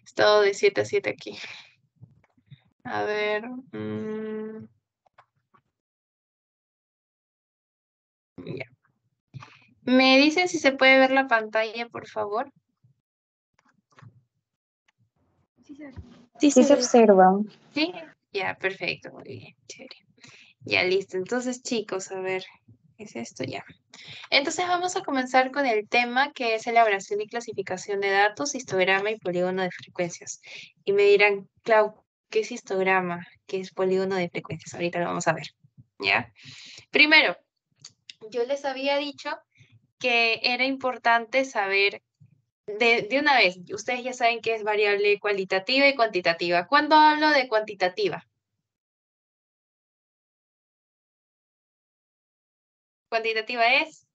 He estado de 7 a 7 aquí. A ver. mm, Ya. ¿Me dicen si se puede ver la pantalla, por favor? Sí, se observa. Sí, ya, perfecto, muy bien, chévere. Ya, listo. Entonces, chicos, a ver, Entonces vamos a comenzar con el tema que es elaboración y clasificación de datos, histograma y polígono de frecuencias. Y me dirán, Clau, ¿qué es histograma? ¿Qué es polígono de frecuencias? Ahorita lo vamos a ver, ¿ya? Primero, yo les había dicho que era importante saber de, de una vez, ustedes ya saben que es variable cualitativa y cuantitativa. ¿Cuándo hablo de cuantitativa? Cuantitativa es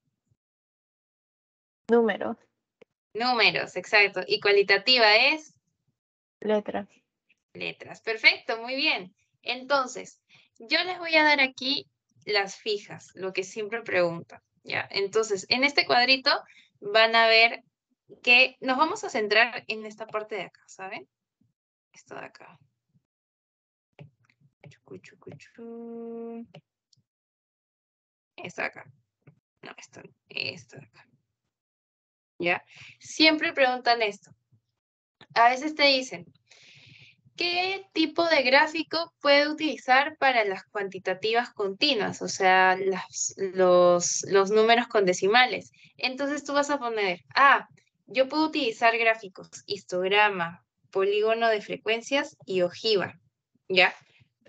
Números, números, exacto. Y cualitativa es letras. letras. Perfecto, muy bien. Entonces, yo les voy a dar aquí las fijas, lo que siempre preguntan, ¿ya? Entonces, en este cuadrito van a ver que nos vamos a centrar en esta parte de acá, ¿saben? Esto de acá. Chucu, chucu, chu. Esto de acá. No, esto, esto de acá. ¿Ya? Siempre preguntan esto. A veces te dicen, ¿qué tipo de gráfico puede utilizar para las cuantitativas continuas? O sea, los, los números con decimales. Entonces tú vas a poner, ah, yo puedo utilizar gráficos, histograma, polígono de frecuencias y ojiva, ¿ya?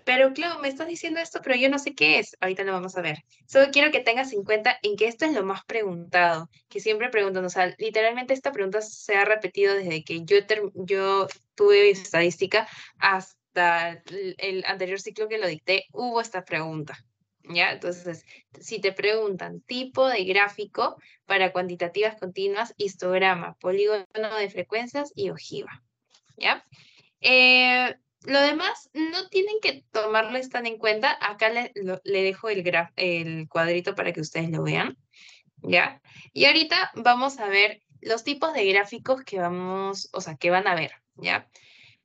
Pero claro, me estás diciendo esto, pero yo no sé qué es. Ahorita lo vamos a ver. Solo quiero que tengas en cuenta en que esto es lo más preguntado, que siempre preguntan, o sea, literalmente esta pregunta se ha repetido desde que yo, yo tuve estadística hasta el, el anterior ciclo que lo dicté, hubo esta pregunta. ¿Ya? Entonces, si te preguntan tipo de gráfico para cuantitativas continuas, histograma, polígono de frecuencias y ojiva. ¿Ya? Eh, lo demás no tienen que tomarles tan en cuenta. Acá le, le dejo el, el cuadrito para que ustedes lo vean. ¿Ya? Y ahorita vamos a ver los tipos de gráficos que vamos, o sea, que van a ver, ¿ya?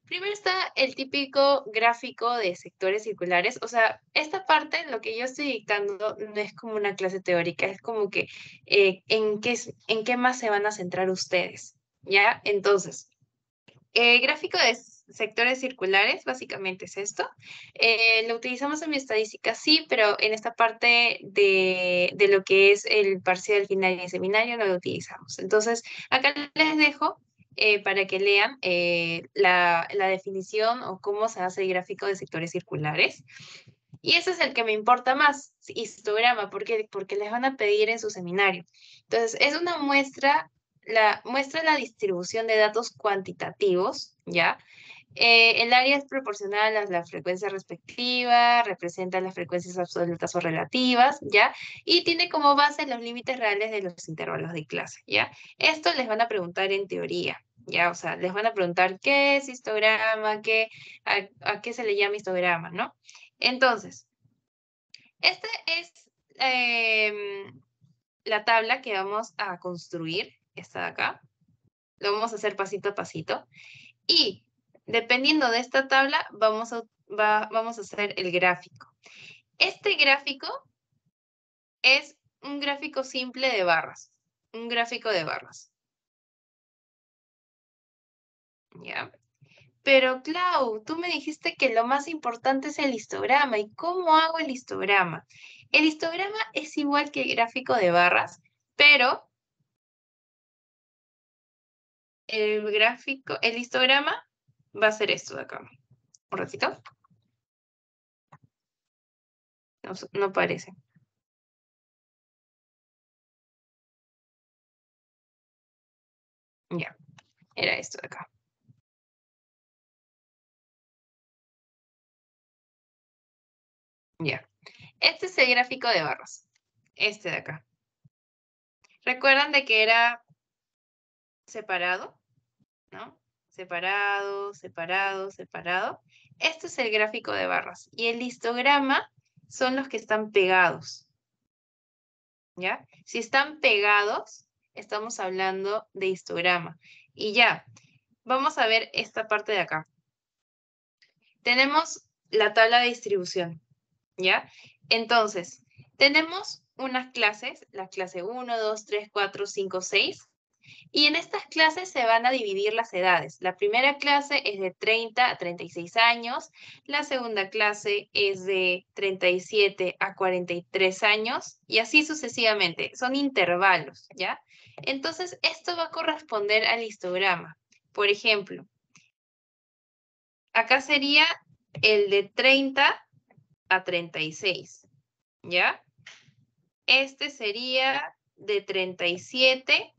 Primero está el típico gráfico de sectores circulares. O sea, esta parte, lo que yo estoy dictando, no es como una clase teórica, es como que eh, en, qué, en qué más se van a centrar ustedes, ¿ya? Entonces, eh, gráfico de sectores circulares, básicamente es esto. Eh, lo utilizamos en mi estadística, sí, pero en esta parte de, de lo que es el parcial final y seminario no lo utilizamos. Entonces, acá les dejo eh, para que lean eh, la, la definición o cómo se hace el gráfico de sectores circulares. Y ese es el que me importa más, histograma, porque, porque les van a pedir en su seminario. Entonces, es una muestra la, muestra la distribución de datos cuantitativos, ¿ya? Eh, el área es proporcional a la frecuencia respectiva, representa las frecuencias absolutas o relativas, ¿ya? Y tiene como base los límites reales de los intervalos de clase, ¿ya? Esto les van a preguntar en teoría, ¿ya? O sea, les van a preguntar qué es histograma, qué, a, qué se le llama histograma, ¿no? Entonces, esta es em, la tabla que vamos a construir, esta de acá. Lo vamos a hacer pasito a pasito. Y dependiendo de esta tabla, vamos a, va- vamos a hacer el gráfico. Este gráfico es un gráfico simple de barras. Un gráfico de barras. ¿Ya? Pero Clau, tú me dijiste que lo más importante es el histograma. ¿Y cómo hago el histograma? El histograma es igual que el gráfico de barras, pero el gráfico, el histograma va a ser esto de acá. Un ratito. No, no parece. Ya, era esto de acá. Ya. Este es el gráfico de barras. Este de acá. ¿Recuerdan de que era separado? ¿No? Separado, separado, separado. Este es el gráfico de barras. Y el histograma son los que están pegados. ¿Ya? Si están pegados, estamos hablando de histograma. Y ya, vamos a ver esta parte de acá. Tenemos la tabla de distribución, ¿ya? Entonces, tenemos unas clases, la clase 1, 2, 3, 4, 5, 6, y en estas clases se van a dividir las edades. La primera clase es de 30 a 36 años, la segunda clase es de 37 a 43 años y así sucesivamente. Son intervalos, ¿ya? Entonces, esto va a corresponder al histograma. Por ejemplo, acá sería el de 30 a 36, ¿ya? Este sería de 37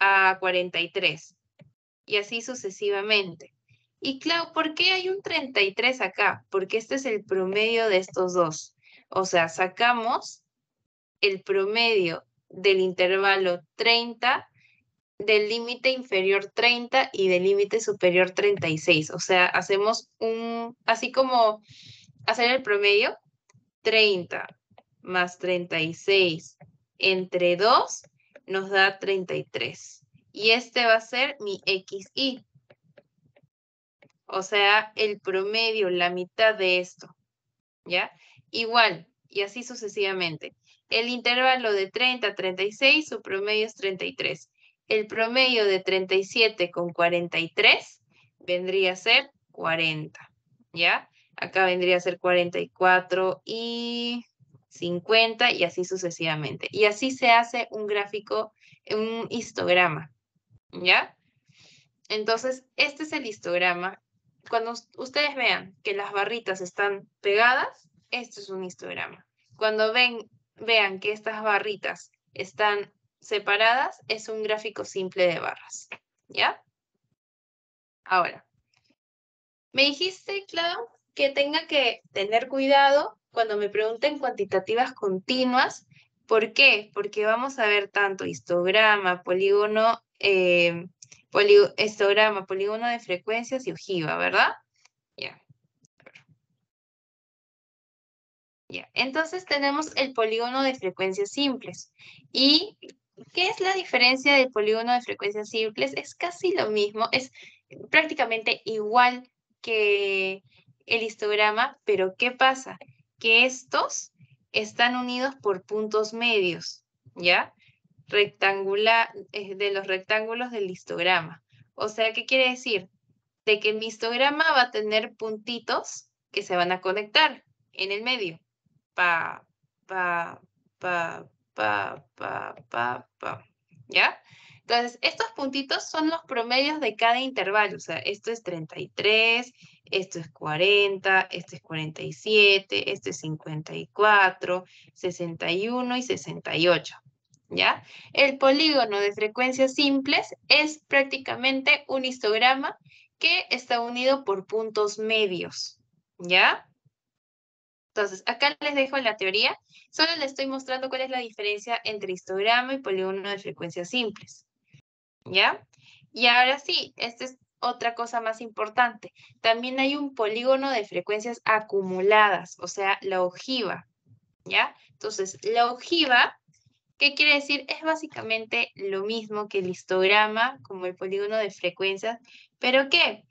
a 43 y así sucesivamente. Y claro, ¿por qué hay un 33 acá? Porque este es el promedio de estos dos. O sea, sacamos el promedio del intervalo 30, del límite inferior 30 y del límite superior 36. O sea, hacemos un, así como hacer el promedio, 30 más 36 entre 2 nos da 33. Y este va a ser mi XY. O sea, el promedio, la mitad de esto. ¿Ya? Igual, y así sucesivamente. El intervalo de 30 a 36, su promedio es 33. El promedio de 37 con 43 vendría a ser 40. ¿Ya? Acá vendría a ser 44 y 50 y así sucesivamente. Y así se hace un gráfico, un histograma, ¿ya? Entonces, este es el histograma. Cuando ustedes vean que las barritas están pegadas, esto es un histograma. Cuando ven, vean que estas barritas están separadas, es un gráfico simple de barras, ¿ya? Ahora, me dijiste, Clau, que tenga que tener cuidado cuando me pregunten cuantitativas continuas, ¿por qué? Porque vamos a ver tanto histograma, polígono, eh, histograma, polígono de frecuencias y ojiva, ¿verdad? Ya. Ya, entonces tenemos el polígono de frecuencias simples. ¿Y qué es la diferencia del polígono de frecuencias simples? Es casi lo mismo, es prácticamente igual que el histograma, pero ¿qué pasa? Que estos están unidos por puntos medios, ¿ya? Rectangular, eh, de los rectángulos del histograma. O sea, ¿qué quiere decir? De que mi histograma va a tener puntitos que se van a conectar en el medio. Pa, pa, pa, pa, pa, pa, pa. ¿Ya? Entonces, estos puntitos son los promedios de cada intervalo. O sea, esto es 33, esto es 40, esto es 47, esto es 54, 61 y 68. ¿Ya? El polígono de frecuencias simples es prácticamente un histograma que está unido por puntos medios. ¿Ya? Entonces, acá les dejo la teoría. Solo les estoy mostrando cuál es la diferencia entre histograma y polígono de frecuencias simples. ¿Ya? Y ahora sí, este es otra cosa más importante. También hay un polígono de frecuencias acumuladas, o sea, la ojiva, ¿ya? Entonces, la ojiva, ¿qué quiere decir? Es básicamente lo mismo que el histograma, como el polígono de frecuencias, pero ¿qué?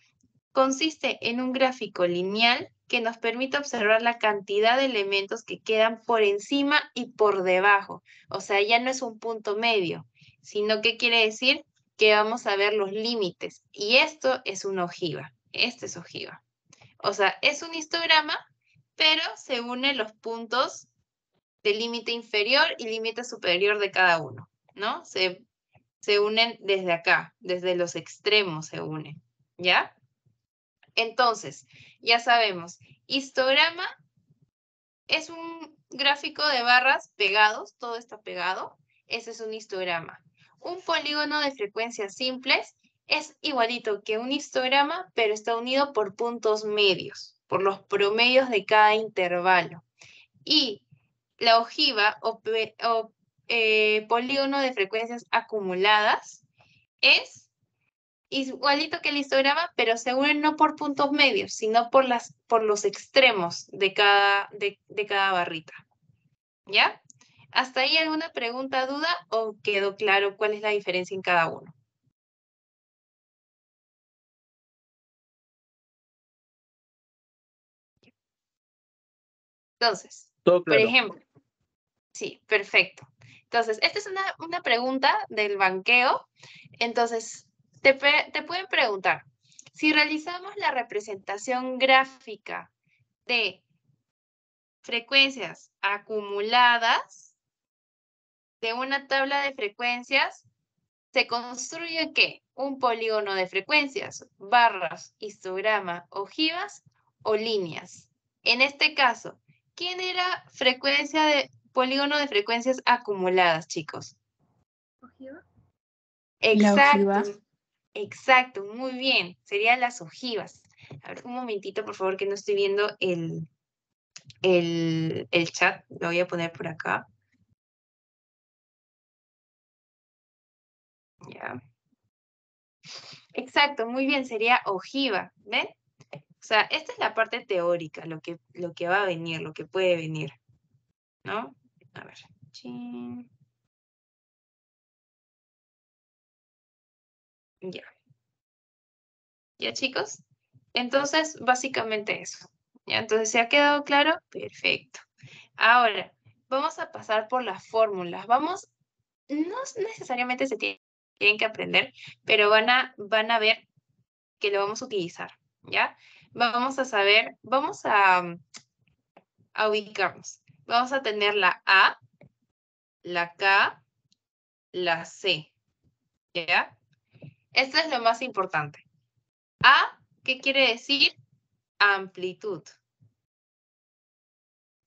Consiste en un gráfico lineal que nos permite observar la cantidad de elementos que quedan por encima y por debajo. O sea, ya no es un punto medio, sino que quiere decir que vamos a ver los límites. Y esto es una ojiva. Este es ojiva. O sea, es un histograma, pero se unen los puntos del límite inferior y límite superior de cada uno, ¿no? Se, se unen desde acá, desde los extremos se unen, ¿ya? Entonces, ya sabemos, histograma es un gráfico de barras pegados, todo está pegado, ese es un histograma. Un polígono de frecuencias simples es igualito que un histograma, pero está unido por puntos medios, por los promedios de cada intervalo. Y la ojiva o, eh, polígono de frecuencias acumuladas es igualito que el histograma, pero se unen no por puntos medios, sino por, las, por los extremos de cada, de cada barrita. ¿Ya? ¿Hasta ahí alguna pregunta, duda o quedó claro cuál es la diferencia en cada uno? Entonces, por ejemplo, sí, perfecto. Entonces, esta es una, una pregunta del banqueo. Entonces, te, te pueden preguntar, si realizamos la representación gráfica de frecuencias acumuladas, de una tabla de frecuencias, se construye ¿qué? Un polígono de frecuencias, barras, histograma, ojivas o líneas. En este caso, ¿quién era frecuencia de polígono de frecuencias acumuladas, chicos? ¿Ojiva? Exacto. Exacto, muy bien. Serían las ojivas. A ver, un momentito, por favor, que no estoy viendo el, el, el chat. Lo voy a poner por acá. Ya. Exacto, muy bien, sería ojiva, ¿ven? O sea, esta es la parte teórica, lo que, lo que va a venir, lo que puede venir, ¿no? A ver. Ya. ¿Ya, chicos? Entonces, básicamente eso. ¿Ya? Entonces, ¿se ha quedado claro? Perfecto. Ahora, vamos a pasar por las fórmulas. Vamos, no necesariamente se tienen que aprender, pero van a, van a ver que lo vamos a utilizar, ¿ya? Vamos a saber, vamos a, a ubicarnos. Vamos a tener la A, la K, la C, ¿ya? Esto es lo más importante. A, ¿qué quiere decir? Amplitud.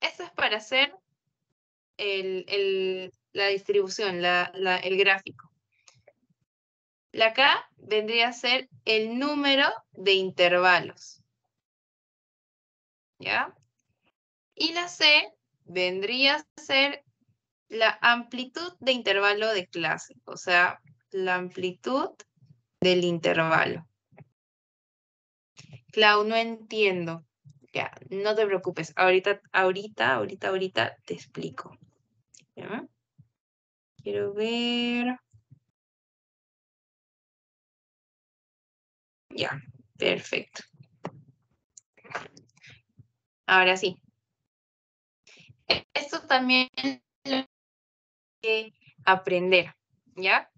Esto es para hacer el, la distribución, el gráfico. La K vendría a ser el número de intervalos. ¿Ya? Y la C vendría a ser la amplitud de intervalo de clase, o sea, la amplitud del intervalo. Clau, no entiendo. Ya, no te preocupes. Ahorita, ahorita, ahorita, ahorita te explico. Quiero ver. Ya, perfecto. Ahora sí. Esto también lo que aprender, ¿ya?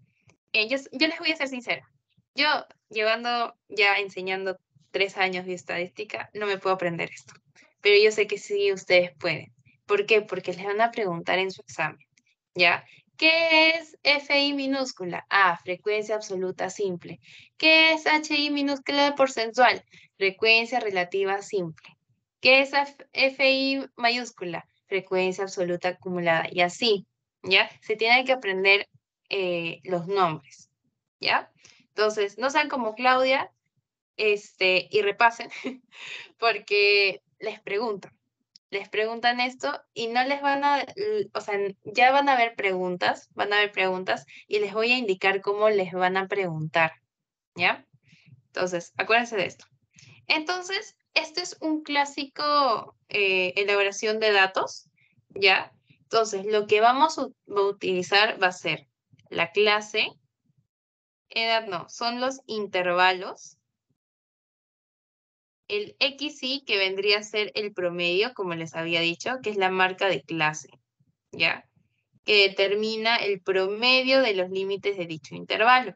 Eh, yo, yo les voy a ser sincera. Yo, llevando ya enseñando tres años de estadística, no me puedo aprender esto. Pero yo sé que sí ustedes pueden. ¿Por qué? Porque les van a preguntar en su examen, ¿ya? ¿Qué es FI minúscula? Ah, frecuencia absoluta simple. ¿Qué es HI minúscula porcentual? Frecuencia relativa simple. ¿Qué es FI mayúscula? Frecuencia absoluta acumulada. Y así, ¿ya? Se tienen que aprender eh, los nombres, ¿ya? Entonces, no sean como Claudia este, y repasen, porque les preguntan les preguntan esto y no les van a, o sea, ya van a haber preguntas, van a haber preguntas y les voy a indicar cómo les van a preguntar, ¿ya? Entonces, acuérdense de esto. Entonces, este es un clásico eh, elaboración de datos, ¿ya? Entonces, lo que vamos a utilizar va a ser la clase, edad no, son los intervalos, el XI, que vendría a ser el promedio, como les había dicho, que es la marca de clase, ¿ya? Que determina el promedio de los límites de dicho intervalo,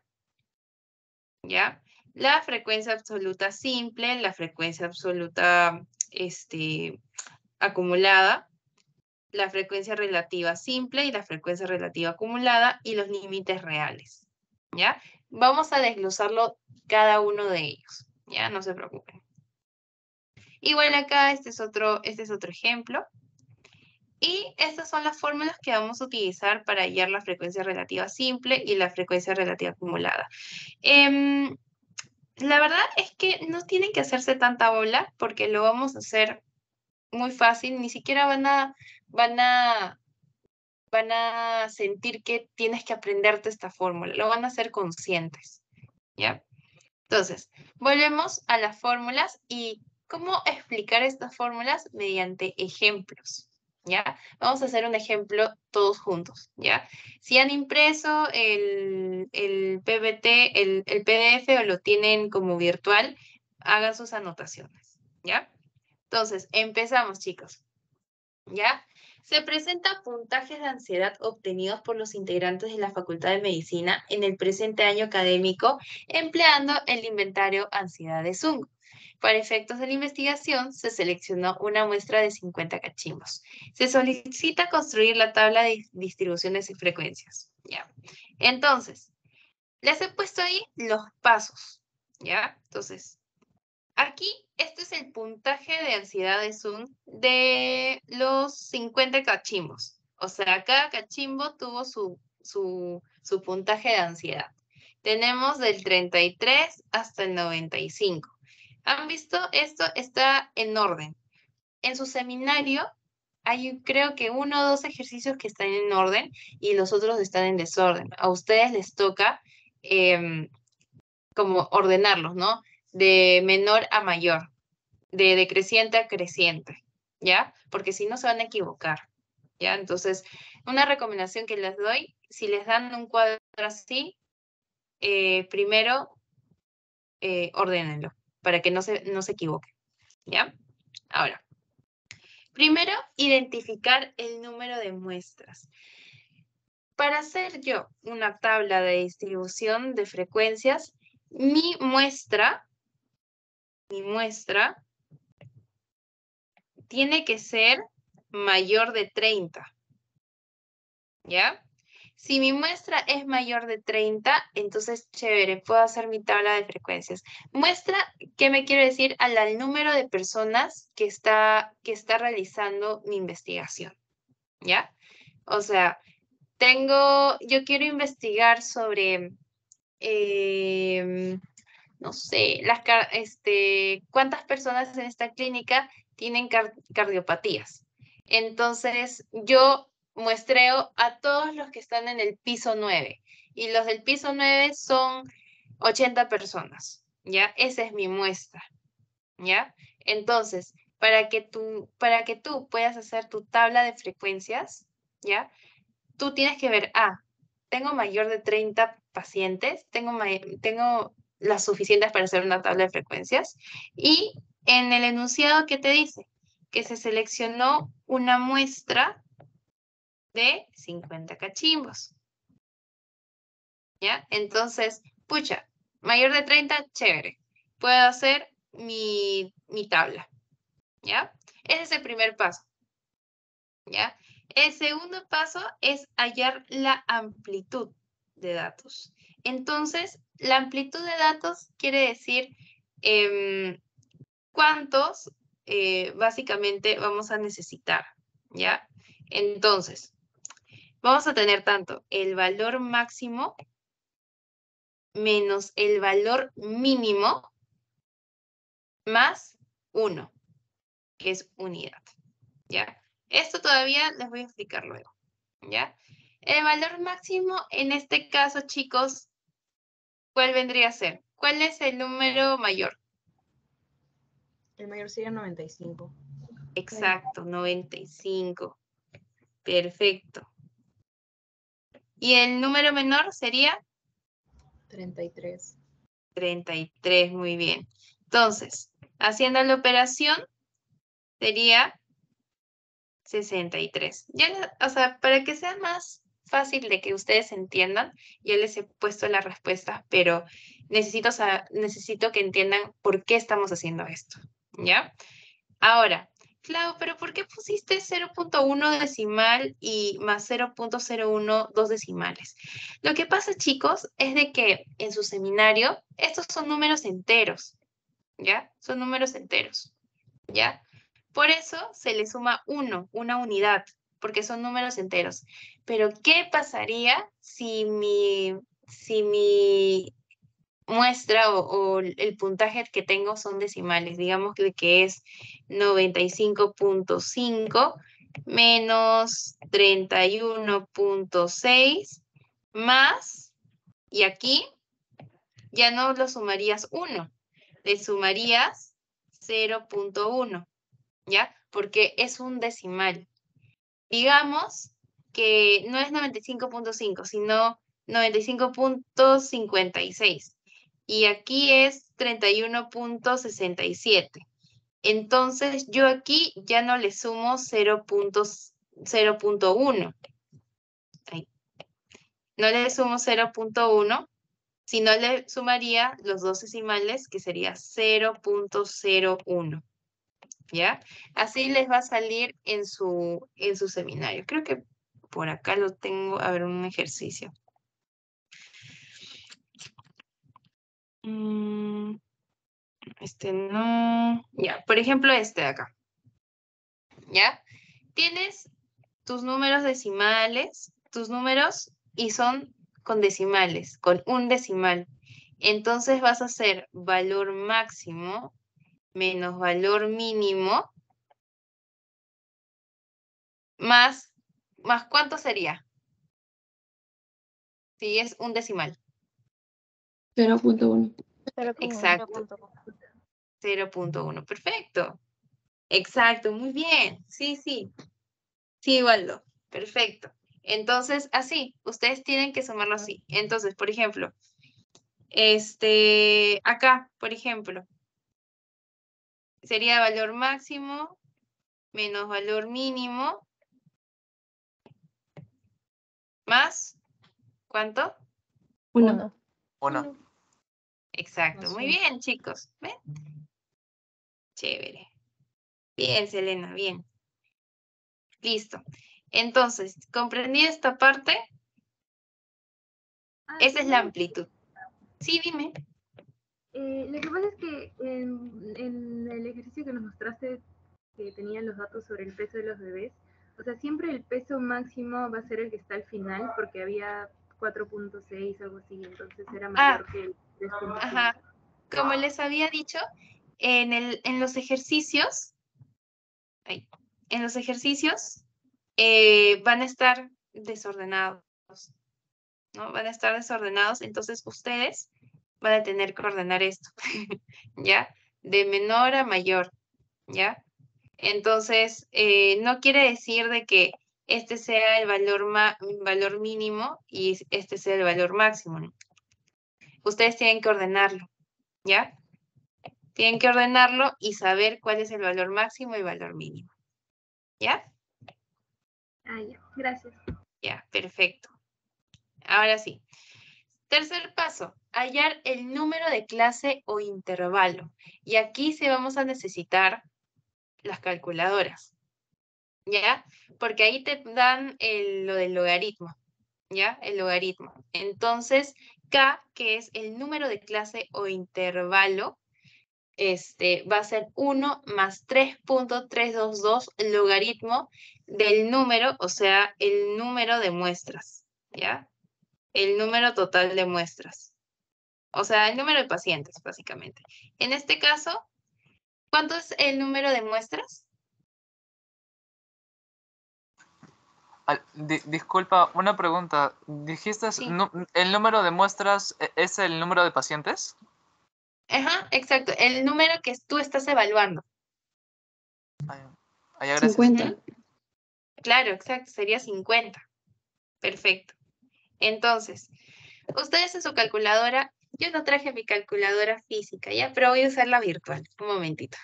¿ya? La frecuencia absoluta simple, la frecuencia absoluta este, acumulada, la frecuencia relativa simple y la frecuencia relativa acumulada y los límites reales, ¿ya? Vamos a desglosarlo cada uno de ellos, ¿ya? No se preocupen. Igual acá, este es otro, este es otro ejemplo. Y estas son las fórmulas que vamos a utilizar para hallar la frecuencia relativa simple y la frecuencia relativa acumulada. Em, la verdad es que no tienen que hacerse tanta bola porque lo vamos a hacer muy fácil. Ni siquiera van a, van a, van a sentir que tienes que aprenderte esta fórmula. Lo van a hacer conscientes. ¿Ya? Entonces, volvemos a las fórmulas y ¿Cómo explicar estas fórmulas? Mediante ejemplos, ¿ya? Vamos a hacer un ejemplo todos juntos, ¿ya? Si han impreso el, el el, el PDF o lo tienen como virtual, hagan sus anotaciones, ¿ya? Entonces, empezamos, chicos. ¿Ya? Se presenta puntajes de ansiedad obtenidos por los integrantes de la Facultad de Medicina en el presente año académico empleando el inventario Ansiedad de Zung. Para efectos de la investigación, se seleccionó una muestra de 50 cachimbos. Se solicita construir la tabla de distribuciones y frecuencias. ¿ya? Entonces, les he puesto ahí los pasos. ¿ya? Entonces, aquí, este es el puntaje de ansiedad de Zoom de los 50 cachimbos. O sea, cada cachimbo tuvo su, su, su puntaje de ansiedad. Tenemos del 33 hasta el 95. ¿Han visto? Esto está en orden. En su seminario hay creo que uno o dos ejercicios que están en orden y los otros están en desorden. A ustedes les toca em, como ordenarlos, ¿no? De menor a mayor, de decreciente a creciente, ¿ya? Porque si no se van a equivocar, ¿ya? Entonces, una recomendación que les doy, si les dan un cuadro así, eh, primero eh, ordénenlo para que no se, no se equivoque. ¿Ya? Ahora, primero, identificar el número de muestras. Para hacer yo una tabla de distribución de frecuencias, mi muestra, mi muestra tiene que ser mayor de 30. ¿Ya? Si mi muestra es mayor de 30, entonces chévere, puedo hacer mi tabla de frecuencias. Muestra, ¿qué me quiere decir? Al, número de personas que está, que está realizando mi investigación. ¿Ya? O sea, tengo, yo quiero investigar sobre, em, no sé, las, este, cuántas personas en esta clínica tienen cardiopatías. Entonces, yo muestreo a todos los que están en el piso 9 y los del piso 9 son 80 personas, ¿ya? Esa es mi muestra, ¿ya? Entonces, para que tú, para que tú puedas hacer tu tabla de frecuencias, ¿ya? Tú tienes que ver, ah, tengo mayor de 30 pacientes, tengo, tengo las suficientes para hacer una tabla de frecuencias y en el enunciado que te dice que se seleccionó una muestra de 50 cachimbos. ¿Ya? Entonces, pucha, mayor de 30, chévere. Puedo hacer mi, mi tabla. ¿Ya? Ese es el primer paso. ¿Ya? El segundo paso es hallar la amplitud de datos. Entonces, la amplitud de datos quiere decir em, cuántos eh, básicamente vamos a necesitar, ¿ya? Entonces, vamos a tener tanto el valor máximo menos el valor mínimo más 1, que es unidad. ¿Ya? Esto todavía les voy a explicar luego. ¿Ya? El valor máximo en este caso, chicos, ¿cuál vendría a ser? ¿Cuál es el número mayor? El mayor sería 95. Exacto, 95. Perfecto. ¿Y el número menor sería? 33. 33, muy bien. Entonces, haciendo la operación, sería 63. Ya, o sea, para que sea más fácil de que ustedes entiendan, ya les he puesto las respuestas, pero necesito, necesito que entiendan por qué estamos haciendo esto, ¿ya? Ahora, Claro, pero ¿por qué pusiste 0.1 decimal y más 0.01 dos decimales? Lo que pasa, chicos, es de que en su seminario estos son números enteros, ¿ya? Son números enteros, ¿ya? Por eso se le suma 1, una unidad, porque son números enteros. Pero, ¿qué pasaría si mi, si mi muestra o, el puntaje que tengo son decimales. Digamos que, que es 95.5 menos 31.6 más, y aquí ya no lo sumarías 1, le sumarías 0.1, ¿ya? Porque es un decimal. Digamos que no es 95.5, sino 95.56 y aquí es 31.67. Entonces, yo aquí ya no le sumo 0.1. No le sumo 0.1, sino le sumaría los dos decimales, que sería 0.01. ¿Ya? Así les va a salir en su, en su seminario. Creo que por acá lo tengo, a ver, un ejercicio. Este no. Ya, por ejemplo, este de acá. ¿Ya? Tienes tus números decimales, tus números, y son con decimales, con un decimal. Entonces vas a hacer valor máximo menos valor mínimo más, más ¿cuánto sería? Si es un decimal. 0.1. Exacto. 0.1, perfecto. Exacto, muy bien. Sí, sí. Sí, Waldo, perfecto. Entonces, así, ustedes tienen que sumarlo así. Entonces, por ejemplo, este, acá, por ejemplo, sería valor máximo menos valor mínimo más, ¿cuánto? Uno. Uno. Exacto, muy bien, chicos. ¿Ven? Chévere. Bien, Selena, bien. Listo. Entonces, ¿comprendí esta parte? Ah, Esa es la amplitud. Sí, dime. eh, lo que pasa es que en, en el ejercicio que nos mostraste, que tenían los datos sobre el peso de los bebés, o sea, siempre el peso máximo va a ser el que está al final, porque había 4.6, algo así, entonces era mayor que el 3.5. Ah, Ajá. Como les había dicho, en, el, en los ejercicios, en los ejercicios eh, van a estar desordenados, ¿no? Van a estar desordenados, entonces ustedes van a tener que ordenar esto, ¿ya? De menor a mayor, ¿ya? Entonces, eh, no quiere decir de que este sea el valor, valor mínimo y este sea el valor máximo, ¿no? Ustedes tienen que ordenarlo, ¿ya? Tienen que ordenarlo y saber cuál es el valor máximo y valor mínimo. ¿Ya? Ah, ya, gracias. Ya, perfecto. Ahora sí. Tercer paso, hallar el número de clase o intervalo. Y aquí sí vamos a necesitar las calculadoras. ¿Ya? Porque ahí te dan el- lo del logaritmo. ¿Ya? El logaritmo. Entonces, K, que es el número de clase o intervalo, este, va a ser 1 más 3.322 logaritmo del número, o sea, el número de muestras, ¿ya? El número total de muestras. O sea, el número de pacientes, básicamente. En este caso, ¿cuánto es el número de muestras? Di- disculpa, una pregunta. ¿Dijiste Sí. el número de muestras e- es el número de pacientes? Ajá, exacto. El número que tú estás evaluando. Ay, ay, gracias. 50. Claro, exacto, sería 50. Perfecto. Entonces, ustedes en su calculadora, yo no traje mi calculadora física, ya, pero voy a usar la virtual. Un momentito.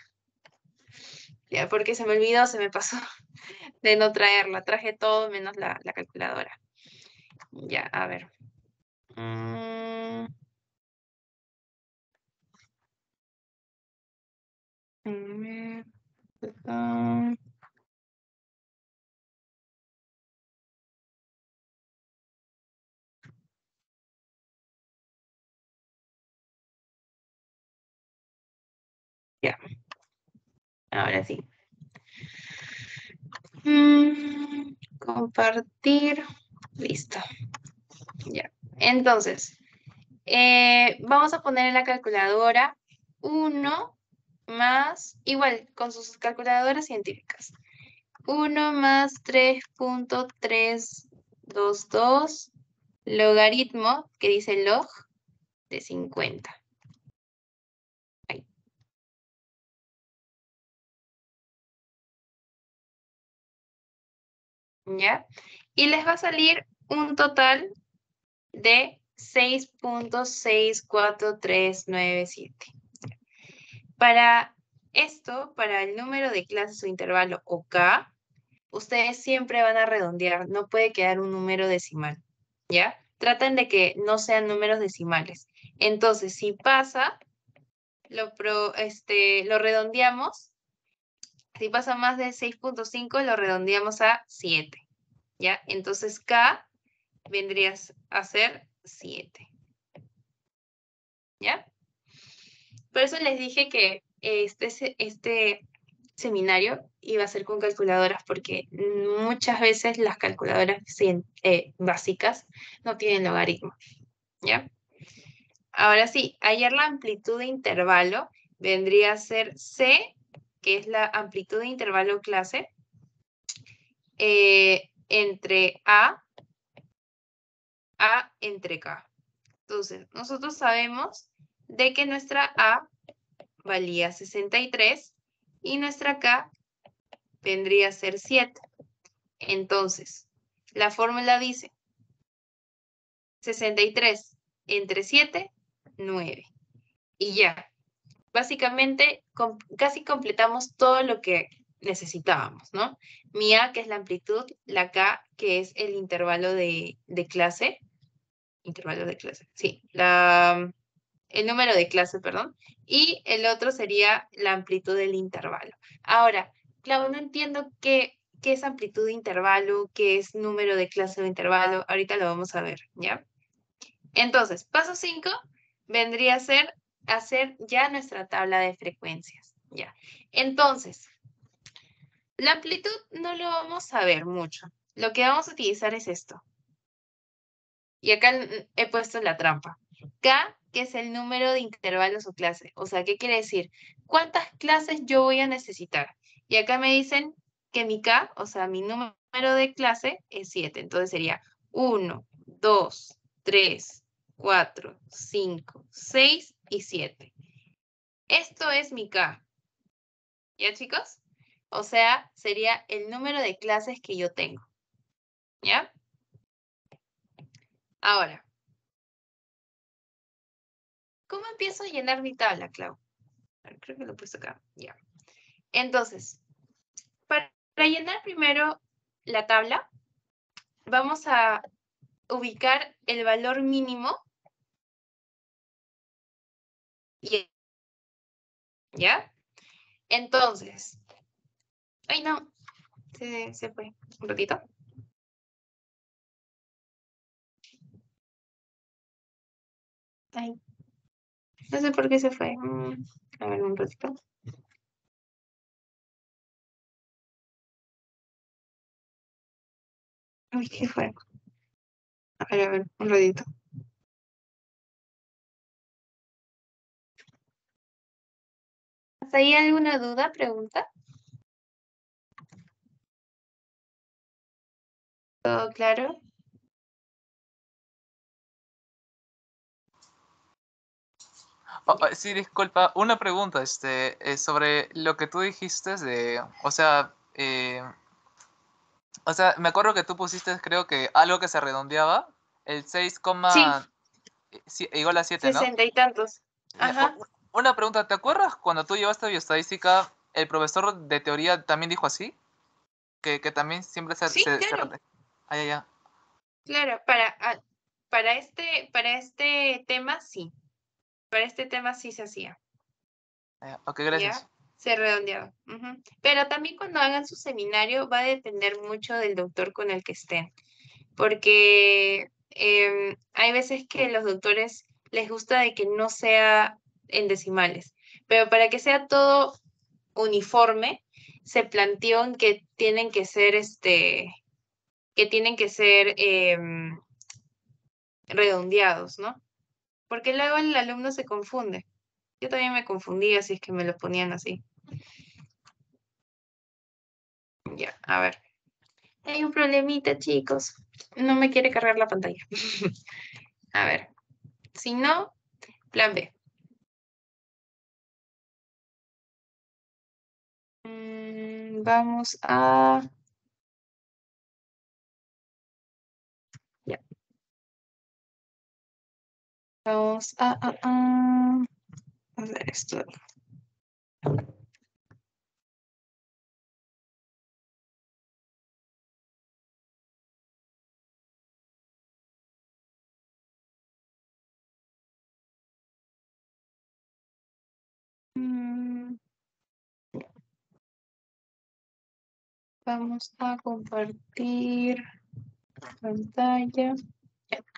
Ya, porque se me olvidó, se me pasó de no traerla. Traje todo menos la, la calculadora. Ya, a ver. Mm. Ahora sí. Mm, compartir. Listo. Ya. Entonces, eh, vamos a poner en la calculadora 1 más, igual, con sus calculadoras científicas. 1 más 3.322 logaritmo, que dice log, de 50. ¿Ya? Y les va a salir un total de 6.64397. Para esto para el número de clases o intervalo o K, ustedes siempre van a redondear, no puede quedar un número decimal, ¿ya? Traten de que no sean números decimales. Entonces, si pasa, lo, pro- este, lo redondeamos. Si pasa más de 6.5, lo redondeamos a 7, ¿ya? Entonces, K vendría a ser 7. ¿Ya? Por eso les dije que este, este seminario iba a ser con calculadoras porque muchas veces las calculadoras eh, básicas no tienen logaritmo. ¿Ya? Ahora sí, ayer la amplitud de intervalo vendría a ser C, que es la amplitud de intervalo clase, eh, entre A, A entre K. Entonces, nosotros sabemos de que nuestra A valía 63 y nuestra K vendría a ser 7. Entonces, la fórmula dice 63 entre 7, 9. Y ya. Básicamente, casi completamos todo lo que necesitábamos, ¿no? Mi A, que es la amplitud, la K, que es el intervalo de, de clase. Intervalo de clase, sí. La, el número de clase, perdón. Y el otro sería la amplitud del intervalo. Ahora, Clau, no entiendo qué, qué es amplitud de intervalo, qué es número de clase o intervalo. Ahorita lo vamos a ver, ¿ya? Entonces, paso 5 vendría a ser hacer ya nuestra tabla de frecuencias, ¿ya? Entonces, la amplitud no lo vamos a ver mucho. Lo que vamos a utilizar es esto. Y acá he puesto la trampa. K, que es el número de intervalos o clases. O sea, ¿qué quiere decir? ¿Cuántas clases yo voy a necesitar? Y acá me dicen que mi K, o sea, mi número de clase es 7. Entonces sería 1, 2, 3, 4, 5, 6 y 7. Esto es mi K. ¿Ya, chicos? O sea, sería el número de clases que yo tengo. ¿Ya? Ahora, ¿cómo empiezo a llenar mi tabla, Clau? Creo que lo he puesto acá. Ya. Entonces, para llenar primero la tabla, vamos a ubicar el valor mínimo. ¿Ya? Entonces, ay no, se, se fue un ratito. No sé por qué se fue. Mm, A ver, un ratito. Uy, ¿qué fue? A ver, a ver, un ratito. ¿Hasta ahí alguna duda, pregunta? ¿Todo claro? Oh, oh, sí, disculpa, una pregunta este, eh, sobre lo que tú dijiste de, o sea, eh, o sea, me acuerdo que tú pusiste, creo que algo que se redondeaba, el 6, sí, igual a 7, ¿no? Sesenta y tantos. Ajá. Una pregunta, ¿te acuerdas cuando tú llevaste bioestadística, el profesor de teoría también dijo así? Que, que también siempre se... Sí, se- claro. Ah, ya, ya. Claro, para, ah, para, este, para este tema sí. Para este tema sí se hacía. Ah. Ok, gracias. ¿ya? Se redondeaba. Pero también cuando hagan su seminario va a depender mucho del doctor con el que estén. Porque em, hay veces que los doctores les gusta de que no sea en decimales. Pero para que sea todo uniforme, se planteó que tienen que ser este que tienen que ser em, redondeados, ¿no? Porque luego el alumno se confunde. Yo también me confundía si es que me los ponían así. Ya, a ver. Hay un problemita, chicos. No me quiere cargar la pantalla. a ver. Si no, plan B. Mm, vamos a... Yeah. Vamos a, a, a hacer esto. Mm. Vamos a compartir pantalla.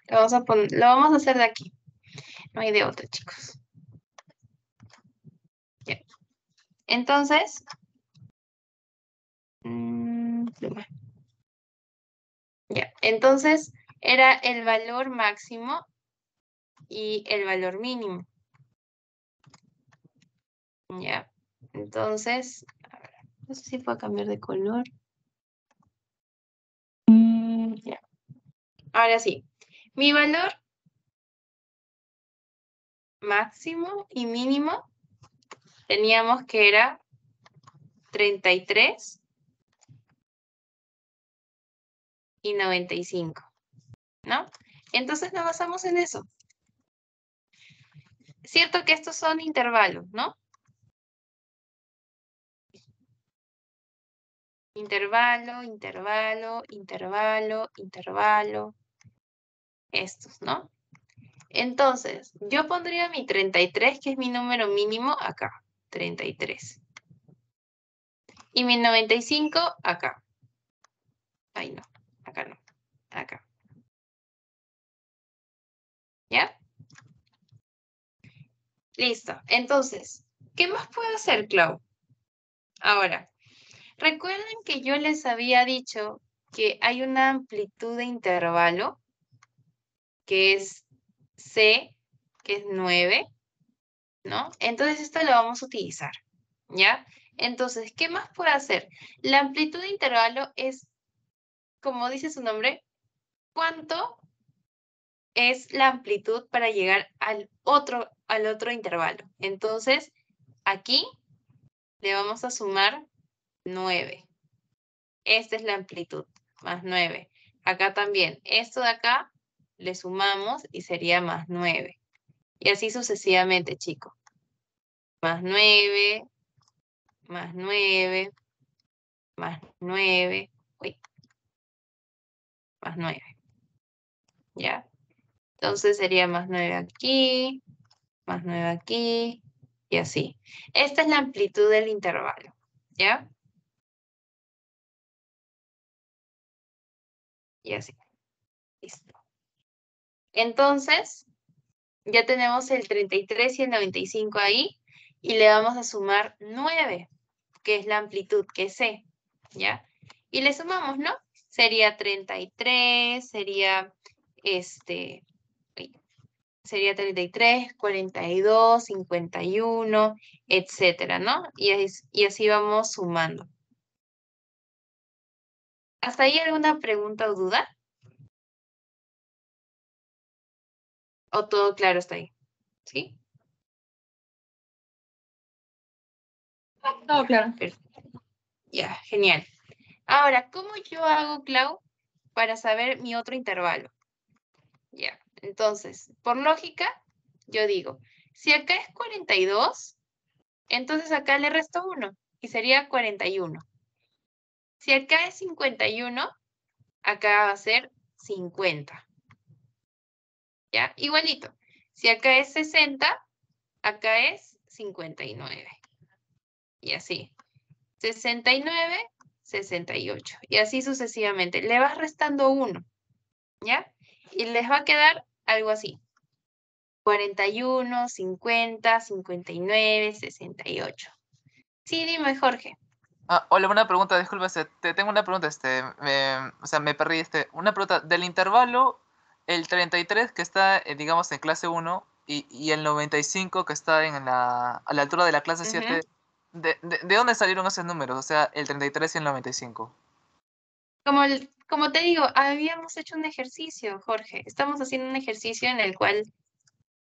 Lo vamos a hacer de aquí. No hay de otra, chicos. Ya. Entonces, mm. Ya, entonces era el valor máximo y el valor mínimo. Ya, entonces, no sé si puedo cambiar de color. Mm, ya. Ahora sí, mi valor máximo y mínimo teníamos que era 33 y 95, ¿no? Entonces nos basamos en eso. Cierto que estos son intervalos, ¿no? Intervalo, intervalo, intervalo, intervalo. Estos, ¿no? Entonces, yo pondría mi 33, que es mi número mínimo, acá. 33. Y mi 95, acá. Ay, no. Acá no. Acá. ¿Ya? Listo. Entonces, ¿qué más puedo hacer, Clau? Ahora, recuerden que yo les había dicho que hay una amplitud de intervalo que es C, que es 9, ¿no? Entonces esto lo vamos a utilizar, ¿ya? Entonces, ¿qué más puedo hacer? La amplitud de intervalo es, como dice su nombre, cuánto es la amplitud para llegar al otro, al otro intervalo. Entonces, aquí le vamos a sumar 9. Esta es la amplitud, más 9. Acá también, esto de acá le sumamos y sería más 9. Y así sucesivamente, chicos. Más 9, más 9, más 9, uy, más 9. ¿Ya? Entonces sería más 9 aquí, más 9 aquí, y así. Esta es la amplitud del intervalo, ¿ya? Y así. Listo. Entonces, ya tenemos el 33 y el 95 ahí, y le vamos a sumar 9, que es la amplitud que sé, ¿ya? Y le sumamos, ¿no? Sería 33, sería este, sería 33, 42, 51, etcétera, ¿no? Y, y así vamos sumando. ¿Hasta ahí alguna pregunta o duda? ¿O todo claro está ahí? ¿Sí? Todo claro. Ya, genial. Ahora, ¿cómo yo hago, Clau, para saber mi otro intervalo? Ya, entonces, por lógica, yo digo, si acá es 42, entonces acá le resto 1 y sería 41. Si acá es 51, acá va a ser 50. ¿Ya? Igualito. Si acá es 60, acá es 59. Y así. 69, 68. Y así sucesivamente. Le vas restando 1. ¿Ya? Y les va a quedar algo así. 41, 50, 59, 68. Sí, dime, Jorge. Ah, hola, una pregunta, disculpa, este, te tengo una pregunta, este, o sea, me perdí, este, una pregunta, del intervalo, el 33 que está, eh, digamos, en clase 1 y, y, el 95 que está en la, a la altura de la clase 7, de, de, dónde salieron esos números? O sea, el 33 y el 95. Como, como te digo, habíamos hecho un ejercicio, Jorge. Estamos haciendo un ejercicio en el cual,